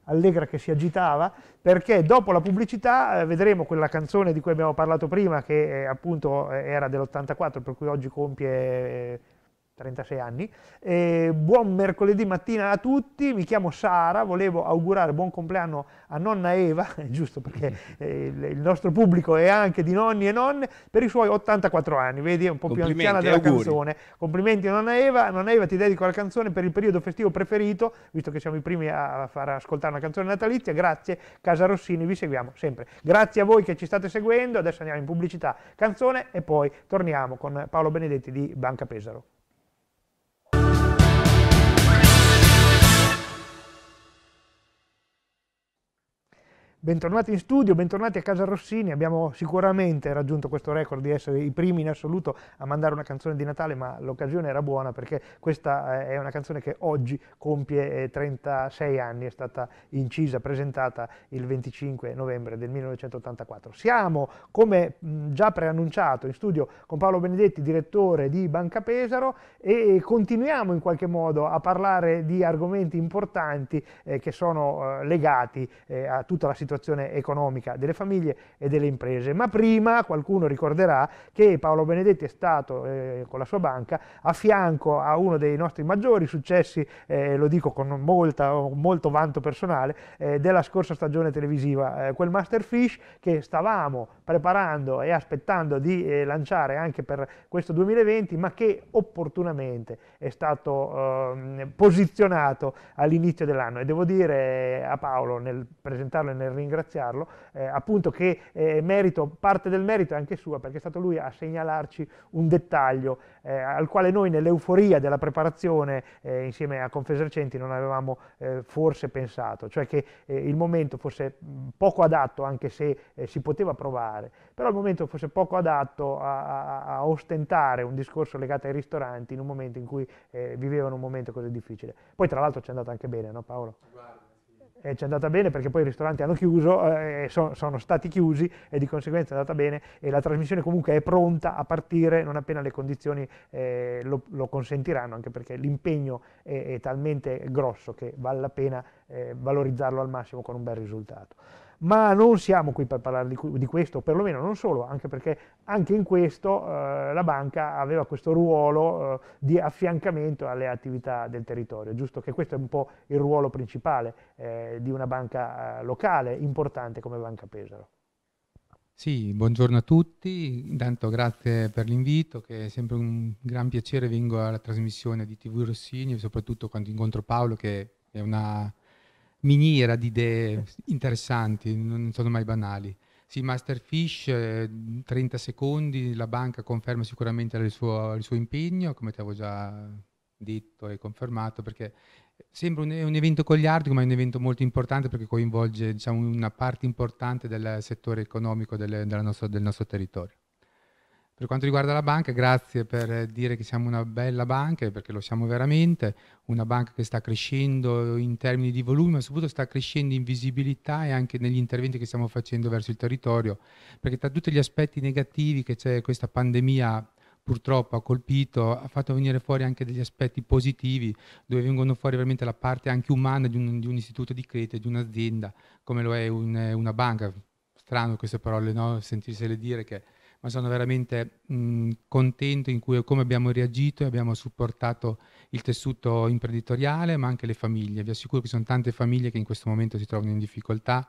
Allegra che si agitava, perché dopo la pubblicità eh, vedremo quella canzone di cui abbiamo parlato prima, che eh, appunto era dell'84, per cui oggi compie 36 anni. Eh, buon mercoledì mattina a tutti, mi chiamo Sara, volevo augurare buon compleanno a nonna Eva, giusto perché eh, il nostro pubblico è anche di nonni e nonne, per i suoi 84 anni, vedi è un po' più anziana della auguri. canzone. Complimenti a nonna Eva, nonna Eva ti dedico la canzone per il periodo festivo preferito, visto che siamo i primi a far ascoltare una canzone natalizia, grazie Casa Rossini, vi seguiamo sempre. Grazie a voi che ci state seguendo, adesso andiamo in pubblicità, canzone e poi torniamo con Paolo Benedetti di Banca Pesaro. Bentornati in studio, bentornati a casa Rossini, abbiamo sicuramente raggiunto questo record di essere i primi in assoluto a mandare una canzone di Natale, ma l'occasione era buona perché questa eh, è una canzone che oggi compie 36 eh, anni, è stata incisa, presentata il 25 novembre del 1984. Siamo, come già preannunciato, in studio con Paolo Benedetti, direttore di Banca Pesaro e continuiamo in qualche modo a parlare di argomenti importanti eh, che sono legati a tutta la situazione situazione economica delle famiglie e delle imprese. Ma prima qualcuno ricorderà che Paolo Benedetti è stato eh, con la sua banca a fianco a uno dei nostri maggiori successi, eh, lo dico con molta, molto vanto personale, eh, della scorsa stagione televisiva, eh, quel Masterfish che stavamo preparando e aspettando di eh, lanciare anche per questo 2020, ma che opportunamente è stato ehm, posizionato all'inizio dell'anno. E devo dire a Paolo, nel presentarlo e nel ringraziarlo, eh, appunto che eh, merito, parte del merito è anche sua, perché è stato lui a segnalarci un dettaglio eh, al quale noi nell'euforia della preparazione eh, insieme a Confesercenti non avevamo eh, forse pensato, cioè che eh, il momento fosse poco adatto, anche se si poteva provare, però il momento fosse poco adatto a, a, a, ostentare un discorso legato ai ristoranti in un momento in cui vivevano un momento così difficile. Poi tra l'altro ci è andato anche bene, no Paolo? Guarda eh, ci è andata bene perché poi i ristoranti hanno chiuso, eh, sono, sono, stati chiusi e di conseguenza è andata bene e la trasmissione comunque è pronta a partire non appena le condizioni eh, lo, lo, consentiranno, anche perché l'impegno è, è, talmente grosso che vale la pena eh, valorizzarlo al massimo con un bel risultato ma non siamo qui per parlare di, di, questo, perlomeno non solo, anche perché anche in questo eh, la banca aveva questo ruolo eh, di affiancamento alle attività del territorio, giusto che questo è un po' il ruolo principale eh, di una banca eh, locale importante come Banca Pesaro. Sì, buongiorno a tutti, intanto grazie per l'invito, che è sempre un gran piacere, vengo alla trasmissione di TV Rossini, soprattutto quando incontro Paolo che è una miniera di idee interessanti, non sono mai banali. Sì, Masterfish, 30 secondi, la banca conferma sicuramente il suo, il suo, impegno, come ti avevo già detto e confermato, perché sembra un, un evento cogliardico, ma è un evento molto importante perché coinvolge diciamo, una parte importante del settore economico del, nostro, del nostro territorio. Per quanto riguarda la banca, grazie per dire che siamo una bella banca, perché lo siamo veramente, una banca che sta crescendo in termini di volume, ma soprattutto sta crescendo in visibilità e anche negli interventi che stiamo facendo verso il territorio, perché tra tutti gli aspetti negativi che c'è questa pandemia purtroppo ha colpito, ha fatto venire fuori anche degli aspetti positivi, dove vengono fuori veramente la parte anche umana di un, di un istituto di credito, di un'azienda, come lo è un, una banca. Strano queste parole, no? sentirsele dire che ma sono veramente mh, contento in cui, come abbiamo reagito e abbiamo supportato il tessuto imprenditoriale, ma anche le famiglie. Vi assicuro che sono tante famiglie che in questo momento si trovano in difficoltà,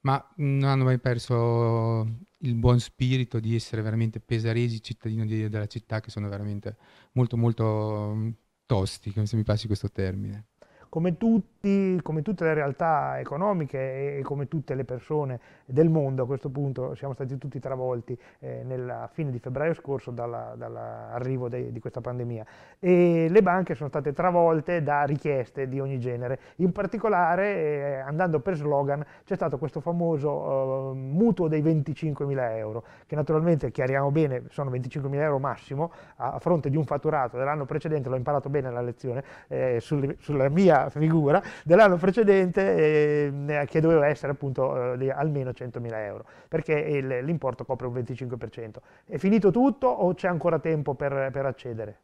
ma non hanno mai perso il buon spirito di essere veramente pesaresi cittadini di, della città, che sono veramente molto molto tosti, se mi passi questo termine come, tutti, come, tutte le realtà economiche e come tutte le persone del mondo a questo punto siamo stati tutti travolti eh, nella fine di febbraio scorso dall'arrivo dall di questa pandemia. E le banche sono state travolte da richieste di ogni genere, in particolare eh, andando per slogan c'è stato questo famoso eh, mutuo dei 25 mila euro che naturalmente chiariamo bene sono 25 mila euro massimo a, a, fronte di un fatturato dell'anno precedente, l'ho imparato bene la lezione eh, sul, sulla mia figura dell'anno precedente eh, che doveva essere appunto eh, almeno 100.000 euro, perché l'importo copre un 25%. È finito tutto o c'è ancora tempo per, per accedere?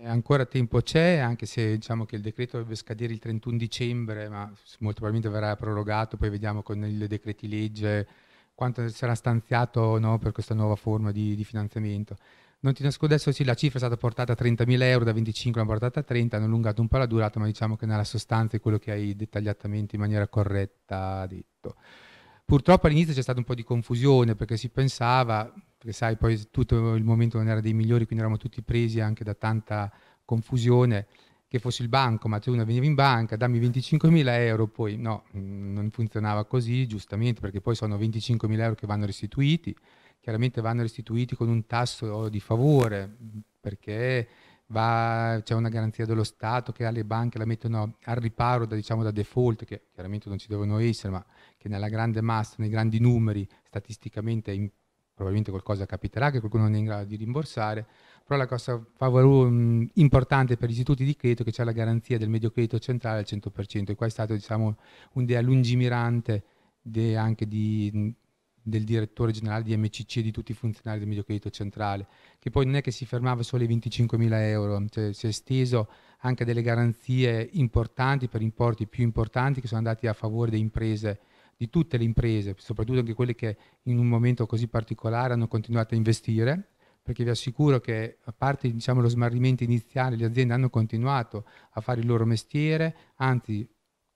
Eh, ancora tempo c'è, anche se diciamo che il decreto deve scadere il 31 dicembre, ma molto probabilmente verrà prorogato, poi vediamo con i decreti legge quanto sarà stanziato no, per questa nuova forma di, di finanziamento Non ti nascondo adesso, sì, la cifra è stata portata a 30.000 euro, da 25 l'hanno portata a 30, hanno allungato un po' la durata, ma diciamo che nella sostanza è quello che hai dettagliatamente in maniera corretta detto. Purtroppo all'inizio c'è stata un po' di confusione perché si pensava, perché sai, poi tutto il momento non era dei migliori, quindi eravamo tutti presi anche da tanta confusione, che fosse il banco, ma tu venivi in banca, dammi 25.000 euro, poi no, non funzionava così, giustamente, perché poi sono 25.000 euro che vanno restituiti, chiaramente vanno restituiti con un tasso di favore perché c'è una garanzia dello Stato che alle banche la mettono al riparo da, diciamo, da default, che chiaramente non ci devono essere, ma che nella grande massa, nei grandi numeri, statisticamente in, probabilmente qualcosa capiterà che qualcuno non è in grado di rimborsare, però la cosa favor- mm, importante per gli istituti di credito è che c'è la garanzia del medio credito centrale al 100% e qua è stata diciamo, un'idea lungimirante anche di del direttore generale di MCC e di tutti i funzionari del medio credito centrale, che poi non è che si fermava solo ai 25 mila euro, cioè, si è esteso anche delle garanzie importanti per importi più importanti che sono andati a favore delle imprese, di tutte le imprese, soprattutto anche quelle che in un momento così particolare hanno continuato a investire, perché vi assicuro che a parte diciamo, lo smarrimento iniziale le aziende hanno continuato a fare il loro mestiere, anzi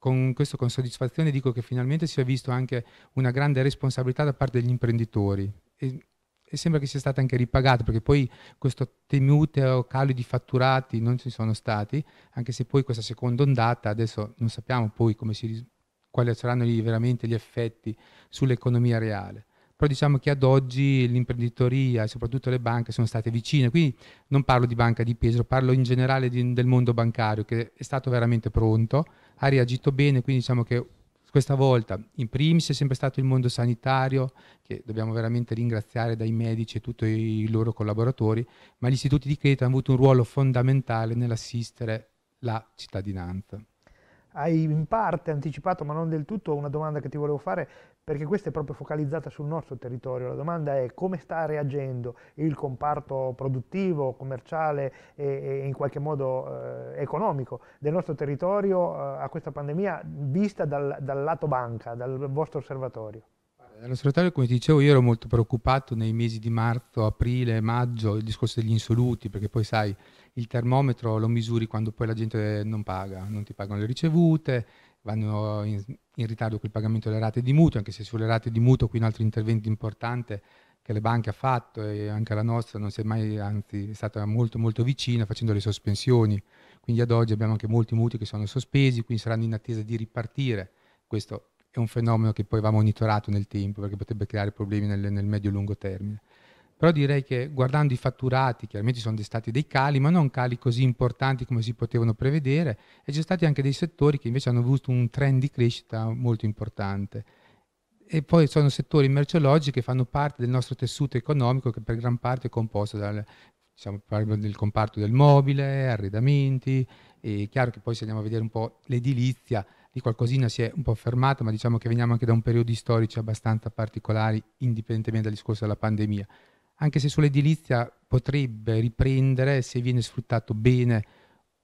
con questo con soddisfazione dico che finalmente si è visto anche una grande responsabilità da parte degli imprenditori. E, e sembra che sia stata anche ripagata perché poi questo temuto calo di fatturati non ci sono stati, anche se poi questa seconda ondata adesso non sappiamo poi si, quali saranno veramente gli effetti sull'economia reale. Però diciamo che ad oggi l'imprenditoria e soprattutto le banche sono state vicine, quindi non parlo di banca di Pesaro, parlo in generale di, del mondo bancario che è stato veramente pronto, ha reagito bene, quindi diciamo che questa volta in primis è sempre stato il mondo sanitario, che dobbiamo veramente ringraziare dai medici e tutti i loro collaboratori, ma gli istituti di credito hanno avuto un ruolo fondamentale nell'assistere la cittadinanza. Hai in parte anticipato, ma non del tutto, una domanda che ti volevo fare perché questa è proprio focalizzata sul nostro territorio. La domanda è come sta reagendo il comparto produttivo, commerciale e, e in qualche modo eh, economico del nostro territorio eh, a questa pandemia vista dal, dal lato banca, dal vostro osservatorio. All'osservatorio, come ti dicevo, io ero molto preoccupato nei mesi di marzo, aprile, maggio, il discorso degli insoluti, perché poi sai, il termometro lo misuri quando poi la gente non paga, non ti pagano le ricevute, vanno in, in ritardo col pagamento delle rate di mutuo, anche se sulle rate di mutuo qui un altro intervento importante che le banche ha fatto e anche la nostra non si è mai, anzi è stata molto molto vicina facendo le sospensioni, quindi ad oggi abbiamo anche molti mutui che sono sospesi, quindi saranno in attesa di ripartire, questo è un fenomeno che poi va monitorato nel tempo perché potrebbe creare problemi nel, nel medio-lungo termine. Però direi che guardando i fatturati, chiaramente ci sono stati dei cali, ma non cali così importanti come si potevano prevedere, e ci sono stati anche dei settori che invece hanno avuto un trend di crescita molto importante. E poi sono settori merceologici che fanno parte del nostro tessuto economico che per gran parte è composto dal, diciamo, del comparto del mobile, arredamenti, è chiaro che poi se andiamo a vedere un po' l'edilizia, di qualcosina si è un po' fermata, ma diciamo che veniamo anche da un periodo storici abbastanza particolari, indipendentemente dal discorso della pandemia anche se sull'edilizia potrebbe riprendere se viene sfruttato bene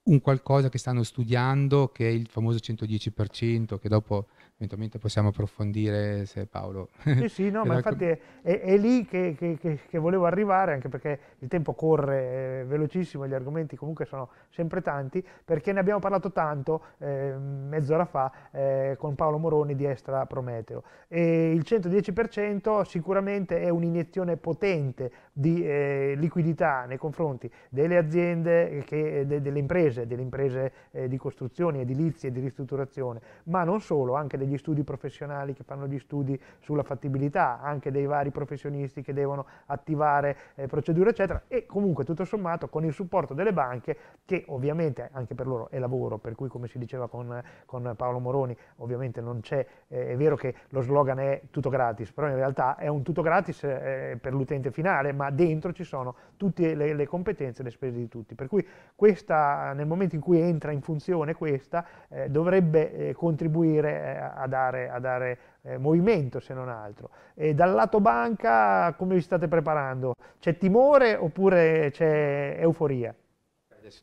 un qualcosa che stanno studiando, che è il famoso 110%, che dopo eventualmente possiamo approfondire se Paolo... Sì, sì, no, ma infatti è, è, è lì che, che, che, volevo arrivare, anche perché il tempo corre eh, velocissimo, gli argomenti comunque sono sempre tanti, perché ne abbiamo parlato tanto eh, mezz'ora fa eh, con Paolo Moroni di Estra Prometeo. E il 110% sicuramente è un'iniezione potente di eh, liquidità nei confronti delle aziende, che, de, delle imprese, delle imprese eh, di costruzioni, edilizie, di ristrutturazione, ma non solo, anche degli studi professionali che fanno gli studi sulla fattibilità, anche dei vari professionisti che devono attivare eh, procedure eccetera. E comunque tutto sommato con il supporto delle banche che ovviamente anche per loro è lavoro, per cui come si diceva con, con Paolo Moroni ovviamente non c'è, eh, è vero che lo slogan è tutto gratis, però in realtà è un tutto gratis eh, per l'utente finale, ma dentro ci sono tutte le, le, competenze e le spese di tutti, per cui questa nel momento in cui entra in funzione questa eh, dovrebbe eh, contribuire eh, a dare, a dare eh, movimento se non altro. E dal lato banca come vi state preparando? C'è timore oppure c'è euforia?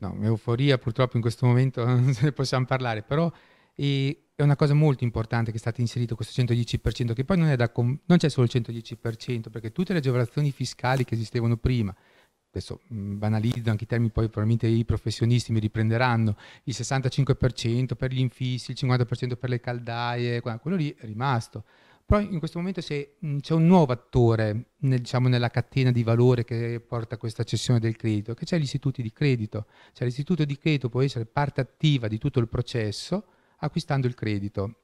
No, euforia purtroppo in questo momento non se ne possiamo parlare, però è una cosa molto importante che è stato inserito questo 110%, che poi non, non c'è solo il 110%, perché tutte le agevolazioni fiscali che esistevano prima, adesso banalizzo anche i termini, poi probabilmente i professionisti mi riprenderanno, il 65% per gli infissi, il 50% per le caldaie, quello lì è rimasto. Però in questo momento c'è, c'è un nuovo attore nel, diciamo, nella catena di valore che porta a questa cessione del credito, che c'è gli istituti di credito. Cioè l'istituto di credito può essere parte attiva di tutto il processo acquistando il credito.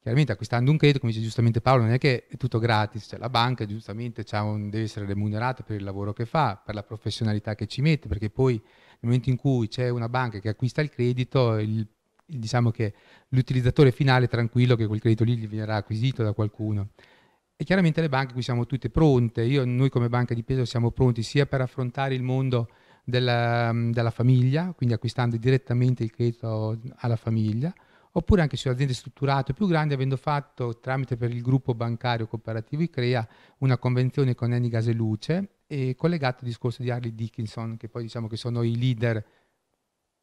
Chiaramente acquistando un credito, come dice giustamente Paolo, non è che è tutto gratis, cioè la banca giustamente un, deve essere remunerata per il lavoro che fa, per la professionalità che ci mette, perché poi nel momento in cui c'è una banca che acquista il credito, il diciamo che l'utilizzatore finale è tranquillo che quel credito lì gli verrà acquisito da qualcuno. E chiaramente le banche qui siamo tutte pronte, Io, noi come banca di peso siamo pronti sia per affrontare il mondo della, della famiglia, quindi acquistando direttamente il credito alla famiglia, oppure anche su aziende strutturate più grandi, avendo fatto tramite per il gruppo bancario cooperativo ICREA una convenzione con Eni Gas e Luce e collegato al discorso di Harley Dickinson, che poi diciamo che sono i leader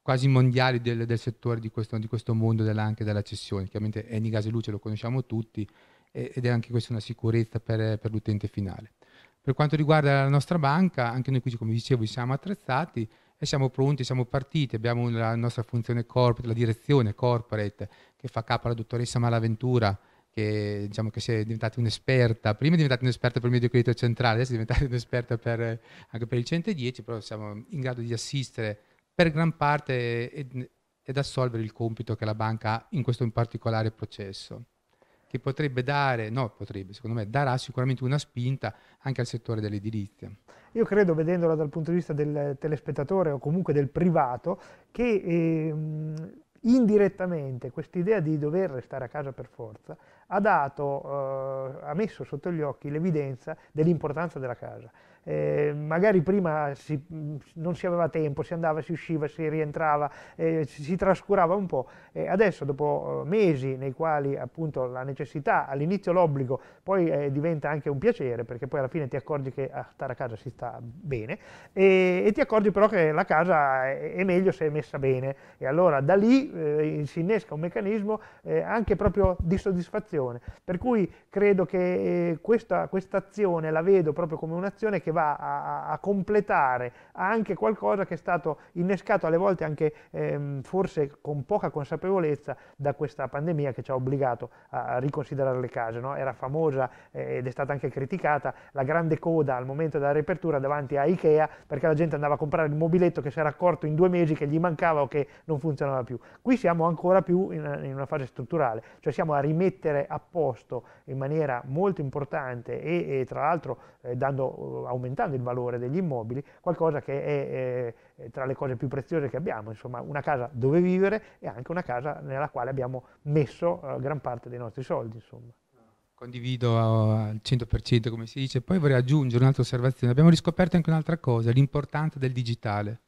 quasi mondiali del, del settore di questo, di questo mondo della, anche della cessione. Chiaramente Eni Gas e Luce lo conosciamo tutti ed è anche questa una sicurezza per, per, l'utente finale. Per quanto riguarda la nostra banca, anche noi qui, come dicevo, siamo attrezzati e siamo pronti, siamo partiti, abbiamo la nostra funzione corporate, la direzione corporate che fa capo alla dottoressa Malaventura, che diciamo che si è diventata un'esperta, prima è diventata un'esperta per il medio credito centrale, adesso è diventata un'esperta per, anche per il 110, però siamo in grado di assistere per gran parte ed, ed assolvere il compito che la banca ha in questo in particolare processo che potrebbe dare, no potrebbe, secondo me darà sicuramente una spinta anche al settore dell'edilizia. Io credo, vedendola dal punto di vista del telespettatore o comunque del privato, che eh, indirettamente quest'idea di dover restare a casa per forza ha, dato, eh, ha messo sotto gli occhi l'evidenza dell'importanza della casa eh, magari prima si, non si aveva tempo, si andava, si usciva, si rientrava, eh, si, trascurava un po'. E adesso, dopo eh, mesi nei quali appunto la necessità, all'inizio l'obbligo, poi eh, diventa anche un piacere, perché poi alla fine ti accorgi che a stare a casa si sta bene, e, e ti accorgi però che la casa è, meglio se è messa bene. E allora da lì eh, si innesca un meccanismo eh, anche proprio di soddisfazione. Per cui credo che questa azione la vedo proprio come un'azione che va a, a, completare anche qualcosa che è stato innescato alle volte anche ehm, forse con poca consapevolezza da questa pandemia che ci ha obbligato a, riconsiderare le case. No? Era famosa eh, ed è stata anche criticata la grande coda al momento della riapertura davanti a Ikea perché la gente andava a comprare il mobiletto che si era accorto in due mesi che gli mancava o che non funzionava più. Qui siamo ancora più in, in una fase strutturale, cioè siamo a rimettere a posto in maniera molto importante e, e tra l'altro eh, dando, aumentando aumentando il valore degli immobili, qualcosa che è, è tra le cose più preziose che abbiamo, insomma una casa dove vivere e anche una casa nella quale abbiamo messo uh, gran parte dei nostri soldi. Insomma. Condivido al 100% come si dice, poi vorrei aggiungere un'altra osservazione, abbiamo riscoperto anche un'altra cosa, l'importanza del digitale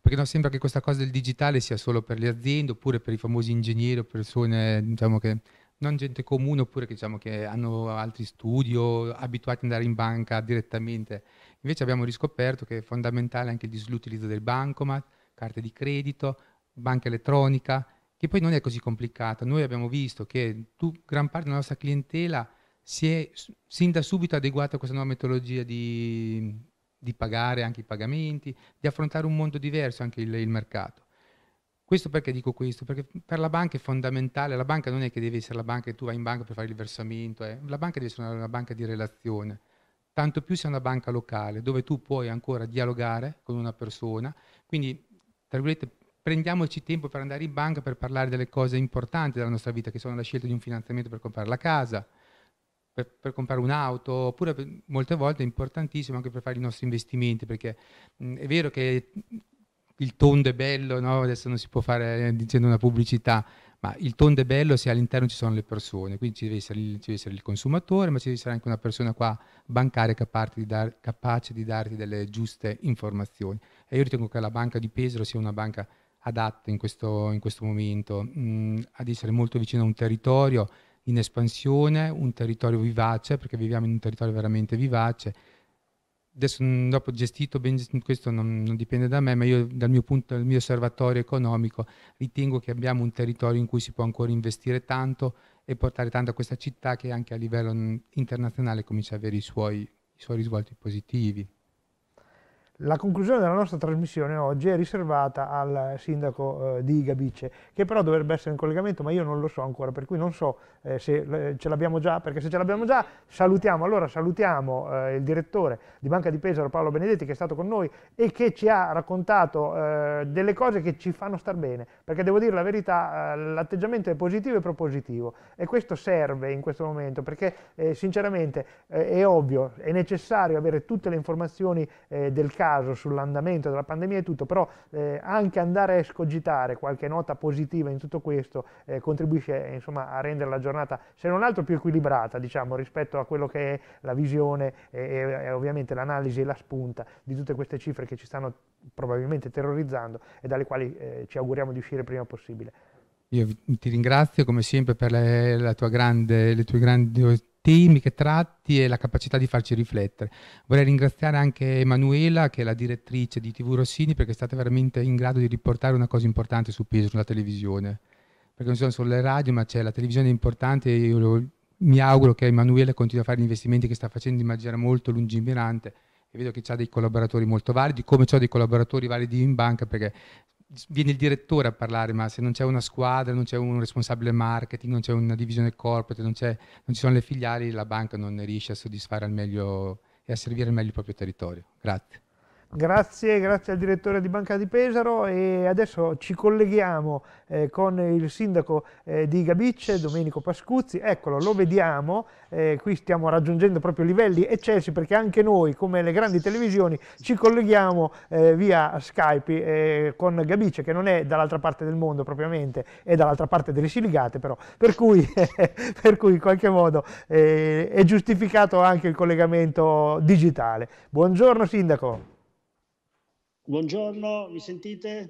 perché non sembra che questa cosa del digitale sia solo per le aziende oppure per i famosi ingegneri o persone diciamo, che non gente comune oppure che, diciamo, che hanno altri studi o abituati ad andare in banca direttamente. Invece abbiamo riscoperto che è fondamentale anche l'utilizzo del bancomat, carte di credito, banca elettronica, che poi non è così complicata. Noi abbiamo visto che tu, gran parte della nostra clientela si è sin da subito adeguata a questa nuova metodologia di, di pagare anche i pagamenti, di affrontare un mondo diverso anche il, il mercato. Questo perché dico questo? Perché per la banca è fondamentale, la banca non è che deve essere la banca che tu vai in banca per fare il versamento, eh. la banca deve essere una, una, banca di relazione, tanto più se è una banca locale dove tu puoi ancora dialogare con una persona, quindi tra virgolette prendiamoci tempo per andare in banca per parlare delle cose importanti della nostra vita, che sono la scelta di un finanziamento per comprare la casa, per, per, comprare un'auto, oppure per, molte volte è importantissimo anche per fare i nostri investimenti, perché mh, è vero che il tondo è bello, no? adesso non si può fare eh, dicendo una pubblicità, ma il tondo è bello se all'interno ci sono le persone, quindi ci deve, essere ci deve essere il consumatore, ma ci deve essere anche una persona qua bancaria capace di, dar, capace di darti delle giuste informazioni. E io ritengo che la banca di Pesaro sia una banca adatta in questo, in questo momento, mh, mm, ad essere molto vicino a un territorio in espansione, un territorio vivace, perché viviamo in un territorio veramente vivace, adesso dopo gestito ben questo non, non, dipende da me, ma io dal mio punto, dal mio osservatorio economico ritengo che abbiamo un territorio in cui si può ancora investire tanto e portare tanto a questa città che anche a livello internazionale comincia ad avere i suoi, i suoi risvolti positivi. La conclusione della nostra trasmissione oggi è riservata al sindaco eh, di Gabice, che però dovrebbe essere in collegamento, ma io non lo so ancora, per cui non so eh, se eh, ce l'abbiamo già, perché se ce l'abbiamo già salutiamo, allora salutiamo eh, il direttore di Banca di Pesaro, Paolo Benedetti, che è stato con noi e che ci ha raccontato eh, delle cose che ci fanno star bene, perché devo dire la verità, eh, l'atteggiamento è positivo e propositivo e questo serve in questo momento, perché sinceramente è ovvio, è necessario avere tutte le informazioni del caso, caso sull'andamento della pandemia e tutto, però eh, anche andare a escogitare qualche nota positiva in tutto questo eh, contribuisce insomma, a rendere la giornata, se non altro, più equilibrata diciamo, rispetto a quello che è la visione e, e ovviamente l'analisi e la spunta di tutte queste cifre che ci stanno probabilmente terrorizzando e dalle quali eh, ci auguriamo di uscire prima possibile. Io ti ringrazio come sempre per le, grande, le tue grandi temi che tratti e la capacità di farci riflettere. Vorrei ringraziare anche Emanuela, che è la direttrice di TV Rossini, perché è stata veramente in grado di riportare una cosa importante su Pesaro, sulla televisione. Perché non sono solo le radio, ma c'è la televisione importante e io mi auguro che Emanuele continui a fare gli investimenti che sta facendo in maniera molto lungimirante e vedo che ha dei collaboratori molto validi, come ho dei collaboratori validi in banca, perché viene il direttore a parlare, ma se non c'è una squadra, non c'è un responsabile marketing, non c'è una divisione corporate, non, non, ci sono le filiali, la banca non riesce a soddisfare al meglio e a servire al meglio il proprio territorio. Grazie. Grazie, grazie al direttore di Banca di Pesaro e adesso ci colleghiamo eh, con il sindaco eh, di Gabice, Domenico Pascuzzi. Eccolo, lo vediamo, eh, qui stiamo raggiungendo proprio livelli eccelsi perché anche noi, come le grandi televisioni, ci colleghiamo eh, via Skype eh, con Gabice che non è dall'altra parte del mondo propriamente, è dall'altra parte delle Siligate però, per cui, per cui in qualche modo eh, è giustificato anche il collegamento digitale. Buongiorno sindaco. Buongiorno, mi sentite?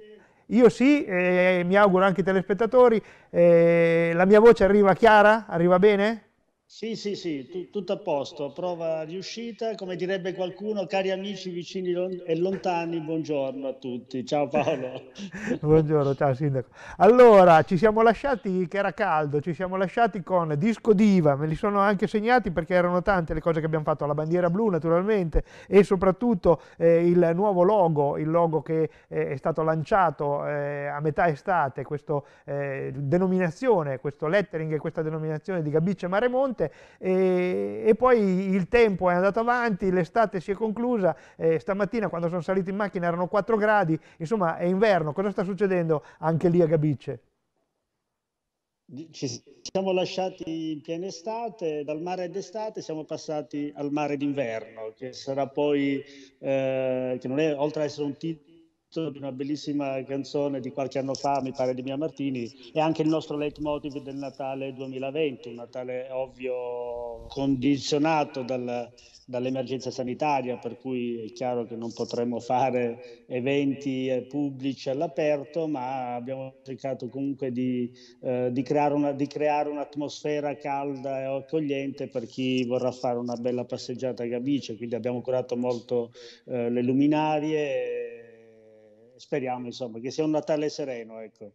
Io sì, eh, mi auguro anche i telespettatori. Eh, la mia voce arriva chiara? Arriva bene? Sì, sì, sì, tu, tutto a posto, prova di uscita, come direbbe qualcuno, cari amici vicini e lontani, buongiorno a tutti. Ciao Paolo. buongiorno, ciao Sindaco. Allora, ci siamo lasciati, che era caldo, ci siamo lasciati con Disco Diva, me li sono anche segnati perché erano tante le cose che abbiamo fatto, la bandiera blu naturalmente e soprattutto eh, il nuovo logo, il logo che eh, è stato lanciato eh, a metà estate, questa eh, denominazione, questo lettering e questa denominazione di Gabicce Maremonte, Monte e, e, poi il tempo è andato avanti, l'estate si è conclusa, eh, stamattina quando sono salito in macchina erano 4 gradi, insomma è inverno, cosa sta succedendo anche lì a Gabice? Ci siamo lasciati in piena estate, dal mare d'estate siamo passati al mare d'inverno, che sarà poi, eh, che non è, oltre ad essere un titolo, di una bellissima canzone di qualche anno fa, mi pare di Mia Martini, è anche il nostro leitmotiv del Natale 2020, un Natale ovvio condizionato dal, dall'emergenza sanitaria, per cui è chiaro che non potremo fare eventi eh, pubblici all'aperto, ma abbiamo cercato comunque di, eh, di, creare una, di, creare un'atmosfera calda e accogliente per chi vorrà fare una bella passeggiata a Gabice, quindi abbiamo curato molto eh, le luminarie speriamo insomma, che sia un Natale sereno. Ecco.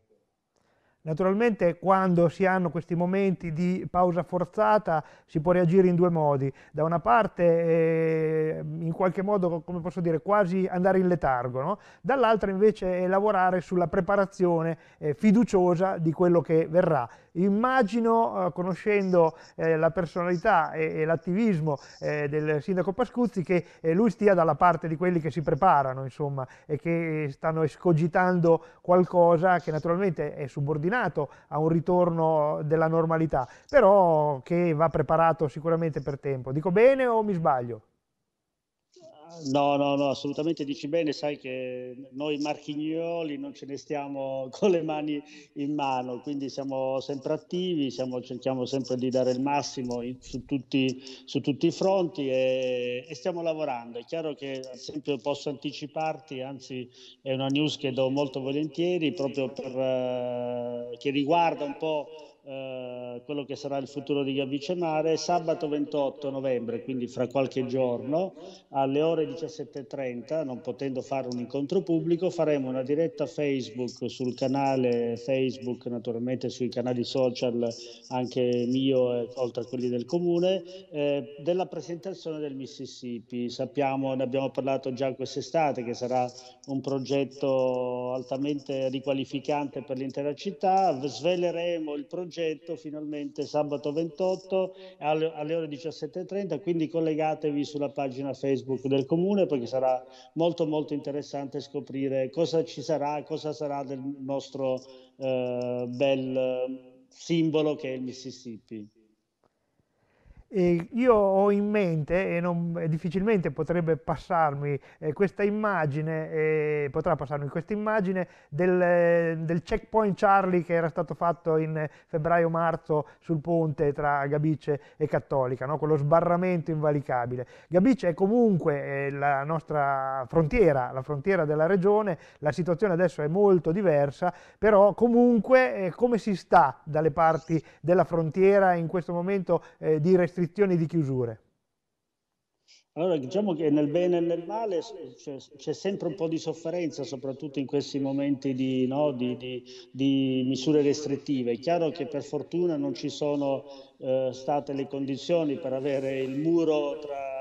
Naturalmente quando si hanno questi momenti di pausa forzata si può reagire in due modi. Da una parte eh, in qualche modo, come posso dire, quasi andare in letargo, no? dall'altra invece lavorare sulla preparazione eh, fiduciosa di quello che verrà. Immagino, eh, conoscendo eh, la personalità e, e l'attivismo eh, del sindaco Pascuzzi, che eh, lui stia dalla parte di quelli che si preparano, insomma, e che stanno escogitando qualcosa che naturalmente è subordinato a un ritorno della normalità, però che va preparato sicuramente per tempo. Dico bene o mi sbaglio? No, no, no, assolutamente dici bene, sai che noi marchignoli non ce ne stiamo con le mani in mano, quindi siamo sempre attivi, siamo, cerchiamo sempre di dare il massimo in, su, tutti, su, tutti, i fronti e, e, stiamo lavorando. È chiaro che ad esempio posso anticiparti, anzi è una news che do molto volentieri, proprio per, uh, che riguarda un po' eh, quello che sarà il futuro di Gabice Mare, sabato 28 novembre, quindi fra qualche giorno, alle ore 17.30, non potendo fare un incontro pubblico, faremo una diretta Facebook sul canale Facebook, naturalmente sui canali social anche mio e oltre a quelli del comune, eh, della presentazione del Mississippi. Sappiamo, ne abbiamo parlato già quest'estate, che sarà un progetto altamente riqualificante per l'intera città. Sveleremo il progetto progetto finalmente sabato 28 alle, ore 17.30, quindi collegatevi sulla pagina Facebook del comune perché sarà molto molto interessante scoprire cosa ci sarà, cosa sarà del nostro eh, bel simbolo che è il Mississippi. E io ho in mente, e non, difficilmente potrebbe passarmi eh, questa immagine, eh, potrà passarmi questa immagine del, del, checkpoint Charlie che era stato fatto in febbraio-marzo sul ponte tra Gabice e Cattolica, no? quello sbarramento invalicabile. Gabice è comunque eh, la nostra frontiera, la frontiera della regione, la situazione adesso è molto diversa, però comunque eh, come si sta dalle parti della frontiera in questo momento eh, di restrizioni? Restrizioni di chiusure? Allora, diciamo che nel bene e nel male c'è, c'è, sempre un po' di sofferenza, soprattutto in questi momenti di, no, di, di, di misure restrittive. È chiaro che per fortuna non ci sono eh, state le condizioni per avere il muro tra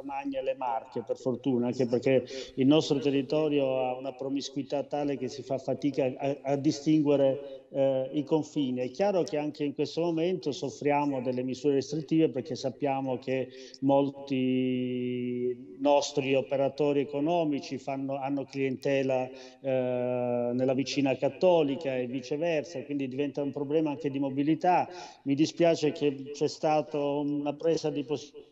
Romagna e le Marche, per fortuna, anche perché il nostro territorio ha una promiscuità tale che si fa fatica a, a distinguere eh, i confini. È chiaro che anche in questo momento soffriamo delle misure restrittive perché sappiamo che molti nostri operatori economici fanno, hanno clientela eh, nella vicina cattolica e viceversa, quindi diventa un problema anche di mobilità. Mi dispiace che c'è stata una presa di posizione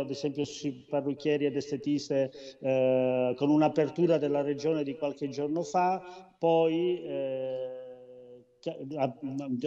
ad esempio sui parrucchieri ed estetiste eh, con un'apertura della regione di qualche giorno fa, poi eh, a,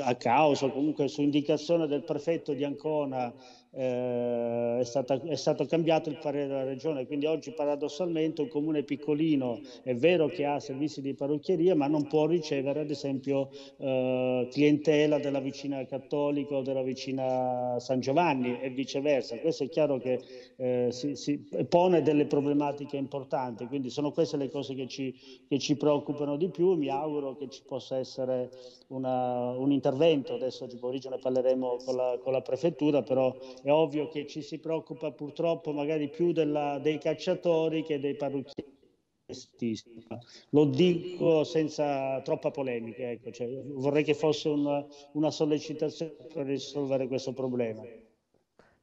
a, causa comunque su indicazione del prefetto di Ancona eh, è, stata, è, stato cambiato il parere della regione, quindi oggi paradossalmente un comune piccolino è vero che ha servizi di parrucchieria ma non può ricevere ad esempio eh, clientela della vicina cattolica o della vicina San Giovanni e viceversa. Questo è chiaro che eh, si, si, pone delle problematiche importanti, quindi sono queste le cose che ci, che ci preoccupano di più, mi auguro che ci possa essere una, un intervento, adesso oggi pomeriggio ne parleremo con la, con la prefettura, però è ovvio che ci si preoccupa purtroppo magari più della, dei cacciatori che dei parrucchieri. Lo dico senza troppa polemica, ecco, cioè, vorrei che fosse una, una sollecitazione per risolvere questo problema.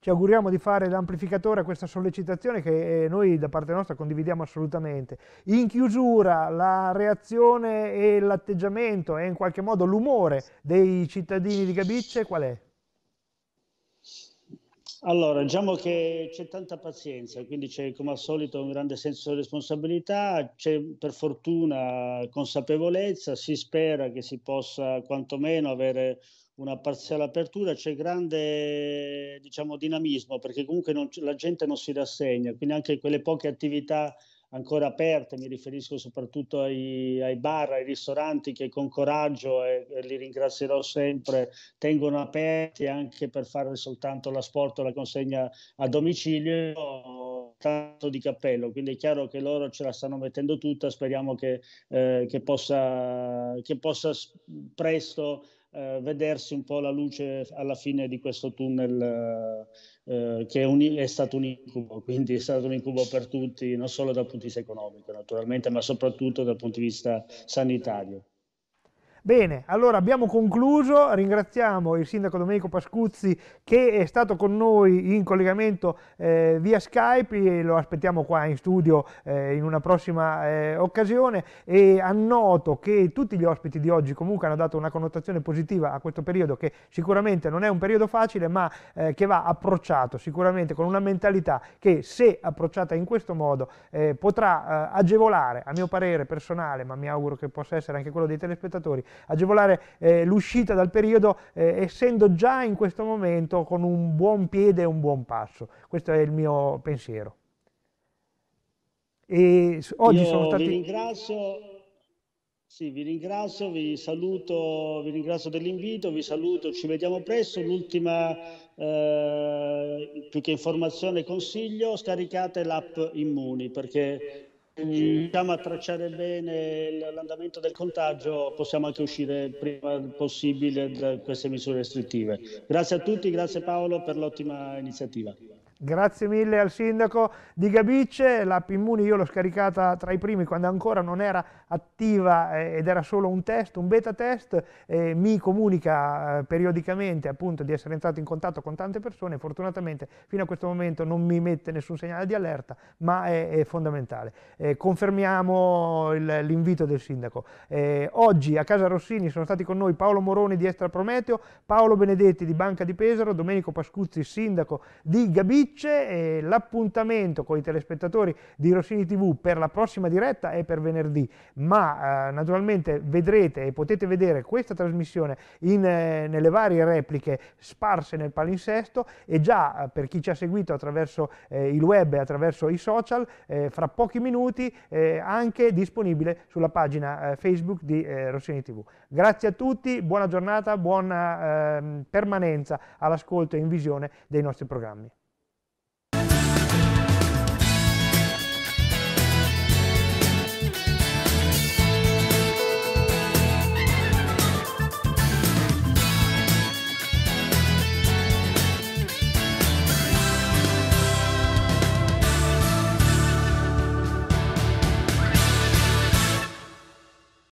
Ci auguriamo di fare l'amplificatore a questa sollecitazione che eh, noi da parte nostra condividiamo assolutamente. In chiusura la reazione e l'atteggiamento e in qualche modo l'umore dei cittadini di Gabicce qual è? Allora, diciamo che c'è tanta pazienza, quindi c'è come al solito un grande senso di responsabilità, c'è per fortuna consapevolezza, si spera che si possa quantomeno avere una parziale apertura, c'è grande diciamo, dinamismo perché comunque non, la gente non si rassegna, quindi anche quelle poche attività ancora aperte, mi riferisco soprattutto ai, ai bar, ai ristoranti che con coraggio, e, e, li ringrazierò sempre, tengono aperti anche per fare soltanto l'asporto, la consegna a domicilio, tanto di cappello, quindi è chiaro che loro ce la stanno mettendo tutta, speriamo che, eh, che, possa, che possa presto eh, vedersi un po' la luce alla fine di questo tunnel eh, che è, un, è, stato un incubo, quindi è stato un incubo per tutti, non solo dal punto di vista economico naturalmente, ma soprattutto dal punto di vista sanitario. Bene, allora abbiamo concluso, ringraziamo il sindaco Domenico Pascuzzi che è stato con noi in collegamento eh, via Skype e lo aspettiamo qua in studio eh, in una prossima eh, occasione. E annoto che tutti gli ospiti di oggi comunque hanno dato una connotazione positiva a questo periodo che sicuramente non è un periodo facile ma eh, che va approcciato sicuramente con una mentalità che se approcciata in questo modo eh, potrà eh, agevolare a mio parere personale ma mi auguro che possa essere anche quello dei telespettatori agevolare eh, l'uscita dal periodo eh, essendo già in questo momento con un buon piede e un buon passo. Questo è il mio pensiero. E oggi Io sono stati... vi ringrazio Sì, vi ringrazio, vi saluto, vi ringrazio dell'invito, vi saluto, ci vediamo presto. L'ultima, eh, più che informazione, consiglio, scaricate l'app Immuni perché riusciamo a tracciare bene l'andamento del contagio, possiamo anche uscire il prima possibile da queste misure restrittive. Grazie a tutti, grazie Paolo per l'ottima iniziativa. Grazie mille al sindaco di Gabice, l'app Immuni io l'ho scaricata tra i primi quando ancora non era attiva eh, ed era solo un test, un beta test, mi comunica eh, periodicamente appunto di essere entrato in contatto con tante persone, fortunatamente fino a questo momento non mi mette nessun segnale di allerta, ma è, è fondamentale. Eh, confermiamo l'invito del sindaco. Eh, oggi a Casa Rossini sono stati con noi Paolo Moroni di Estra Prometeo, Paolo Benedetti di Banca di Pesaro, Domenico Pascuzzi, sindaco di Gabice, Twitch l'appuntamento con i telespettatori di Rossini TV per la prossima diretta è per venerdì, ma eh, naturalmente vedrete e potete vedere questa trasmissione in, eh, nelle varie repliche sparse nel palinsesto e già eh, per chi ci ha seguito attraverso eh, il web e attraverso i social, eh, fra pochi minuti anche disponibile sulla pagina Facebook di Rossini TV. Grazie a tutti, buona giornata, buona ehm, permanenza all'ascolto e in visione dei nostri programmi.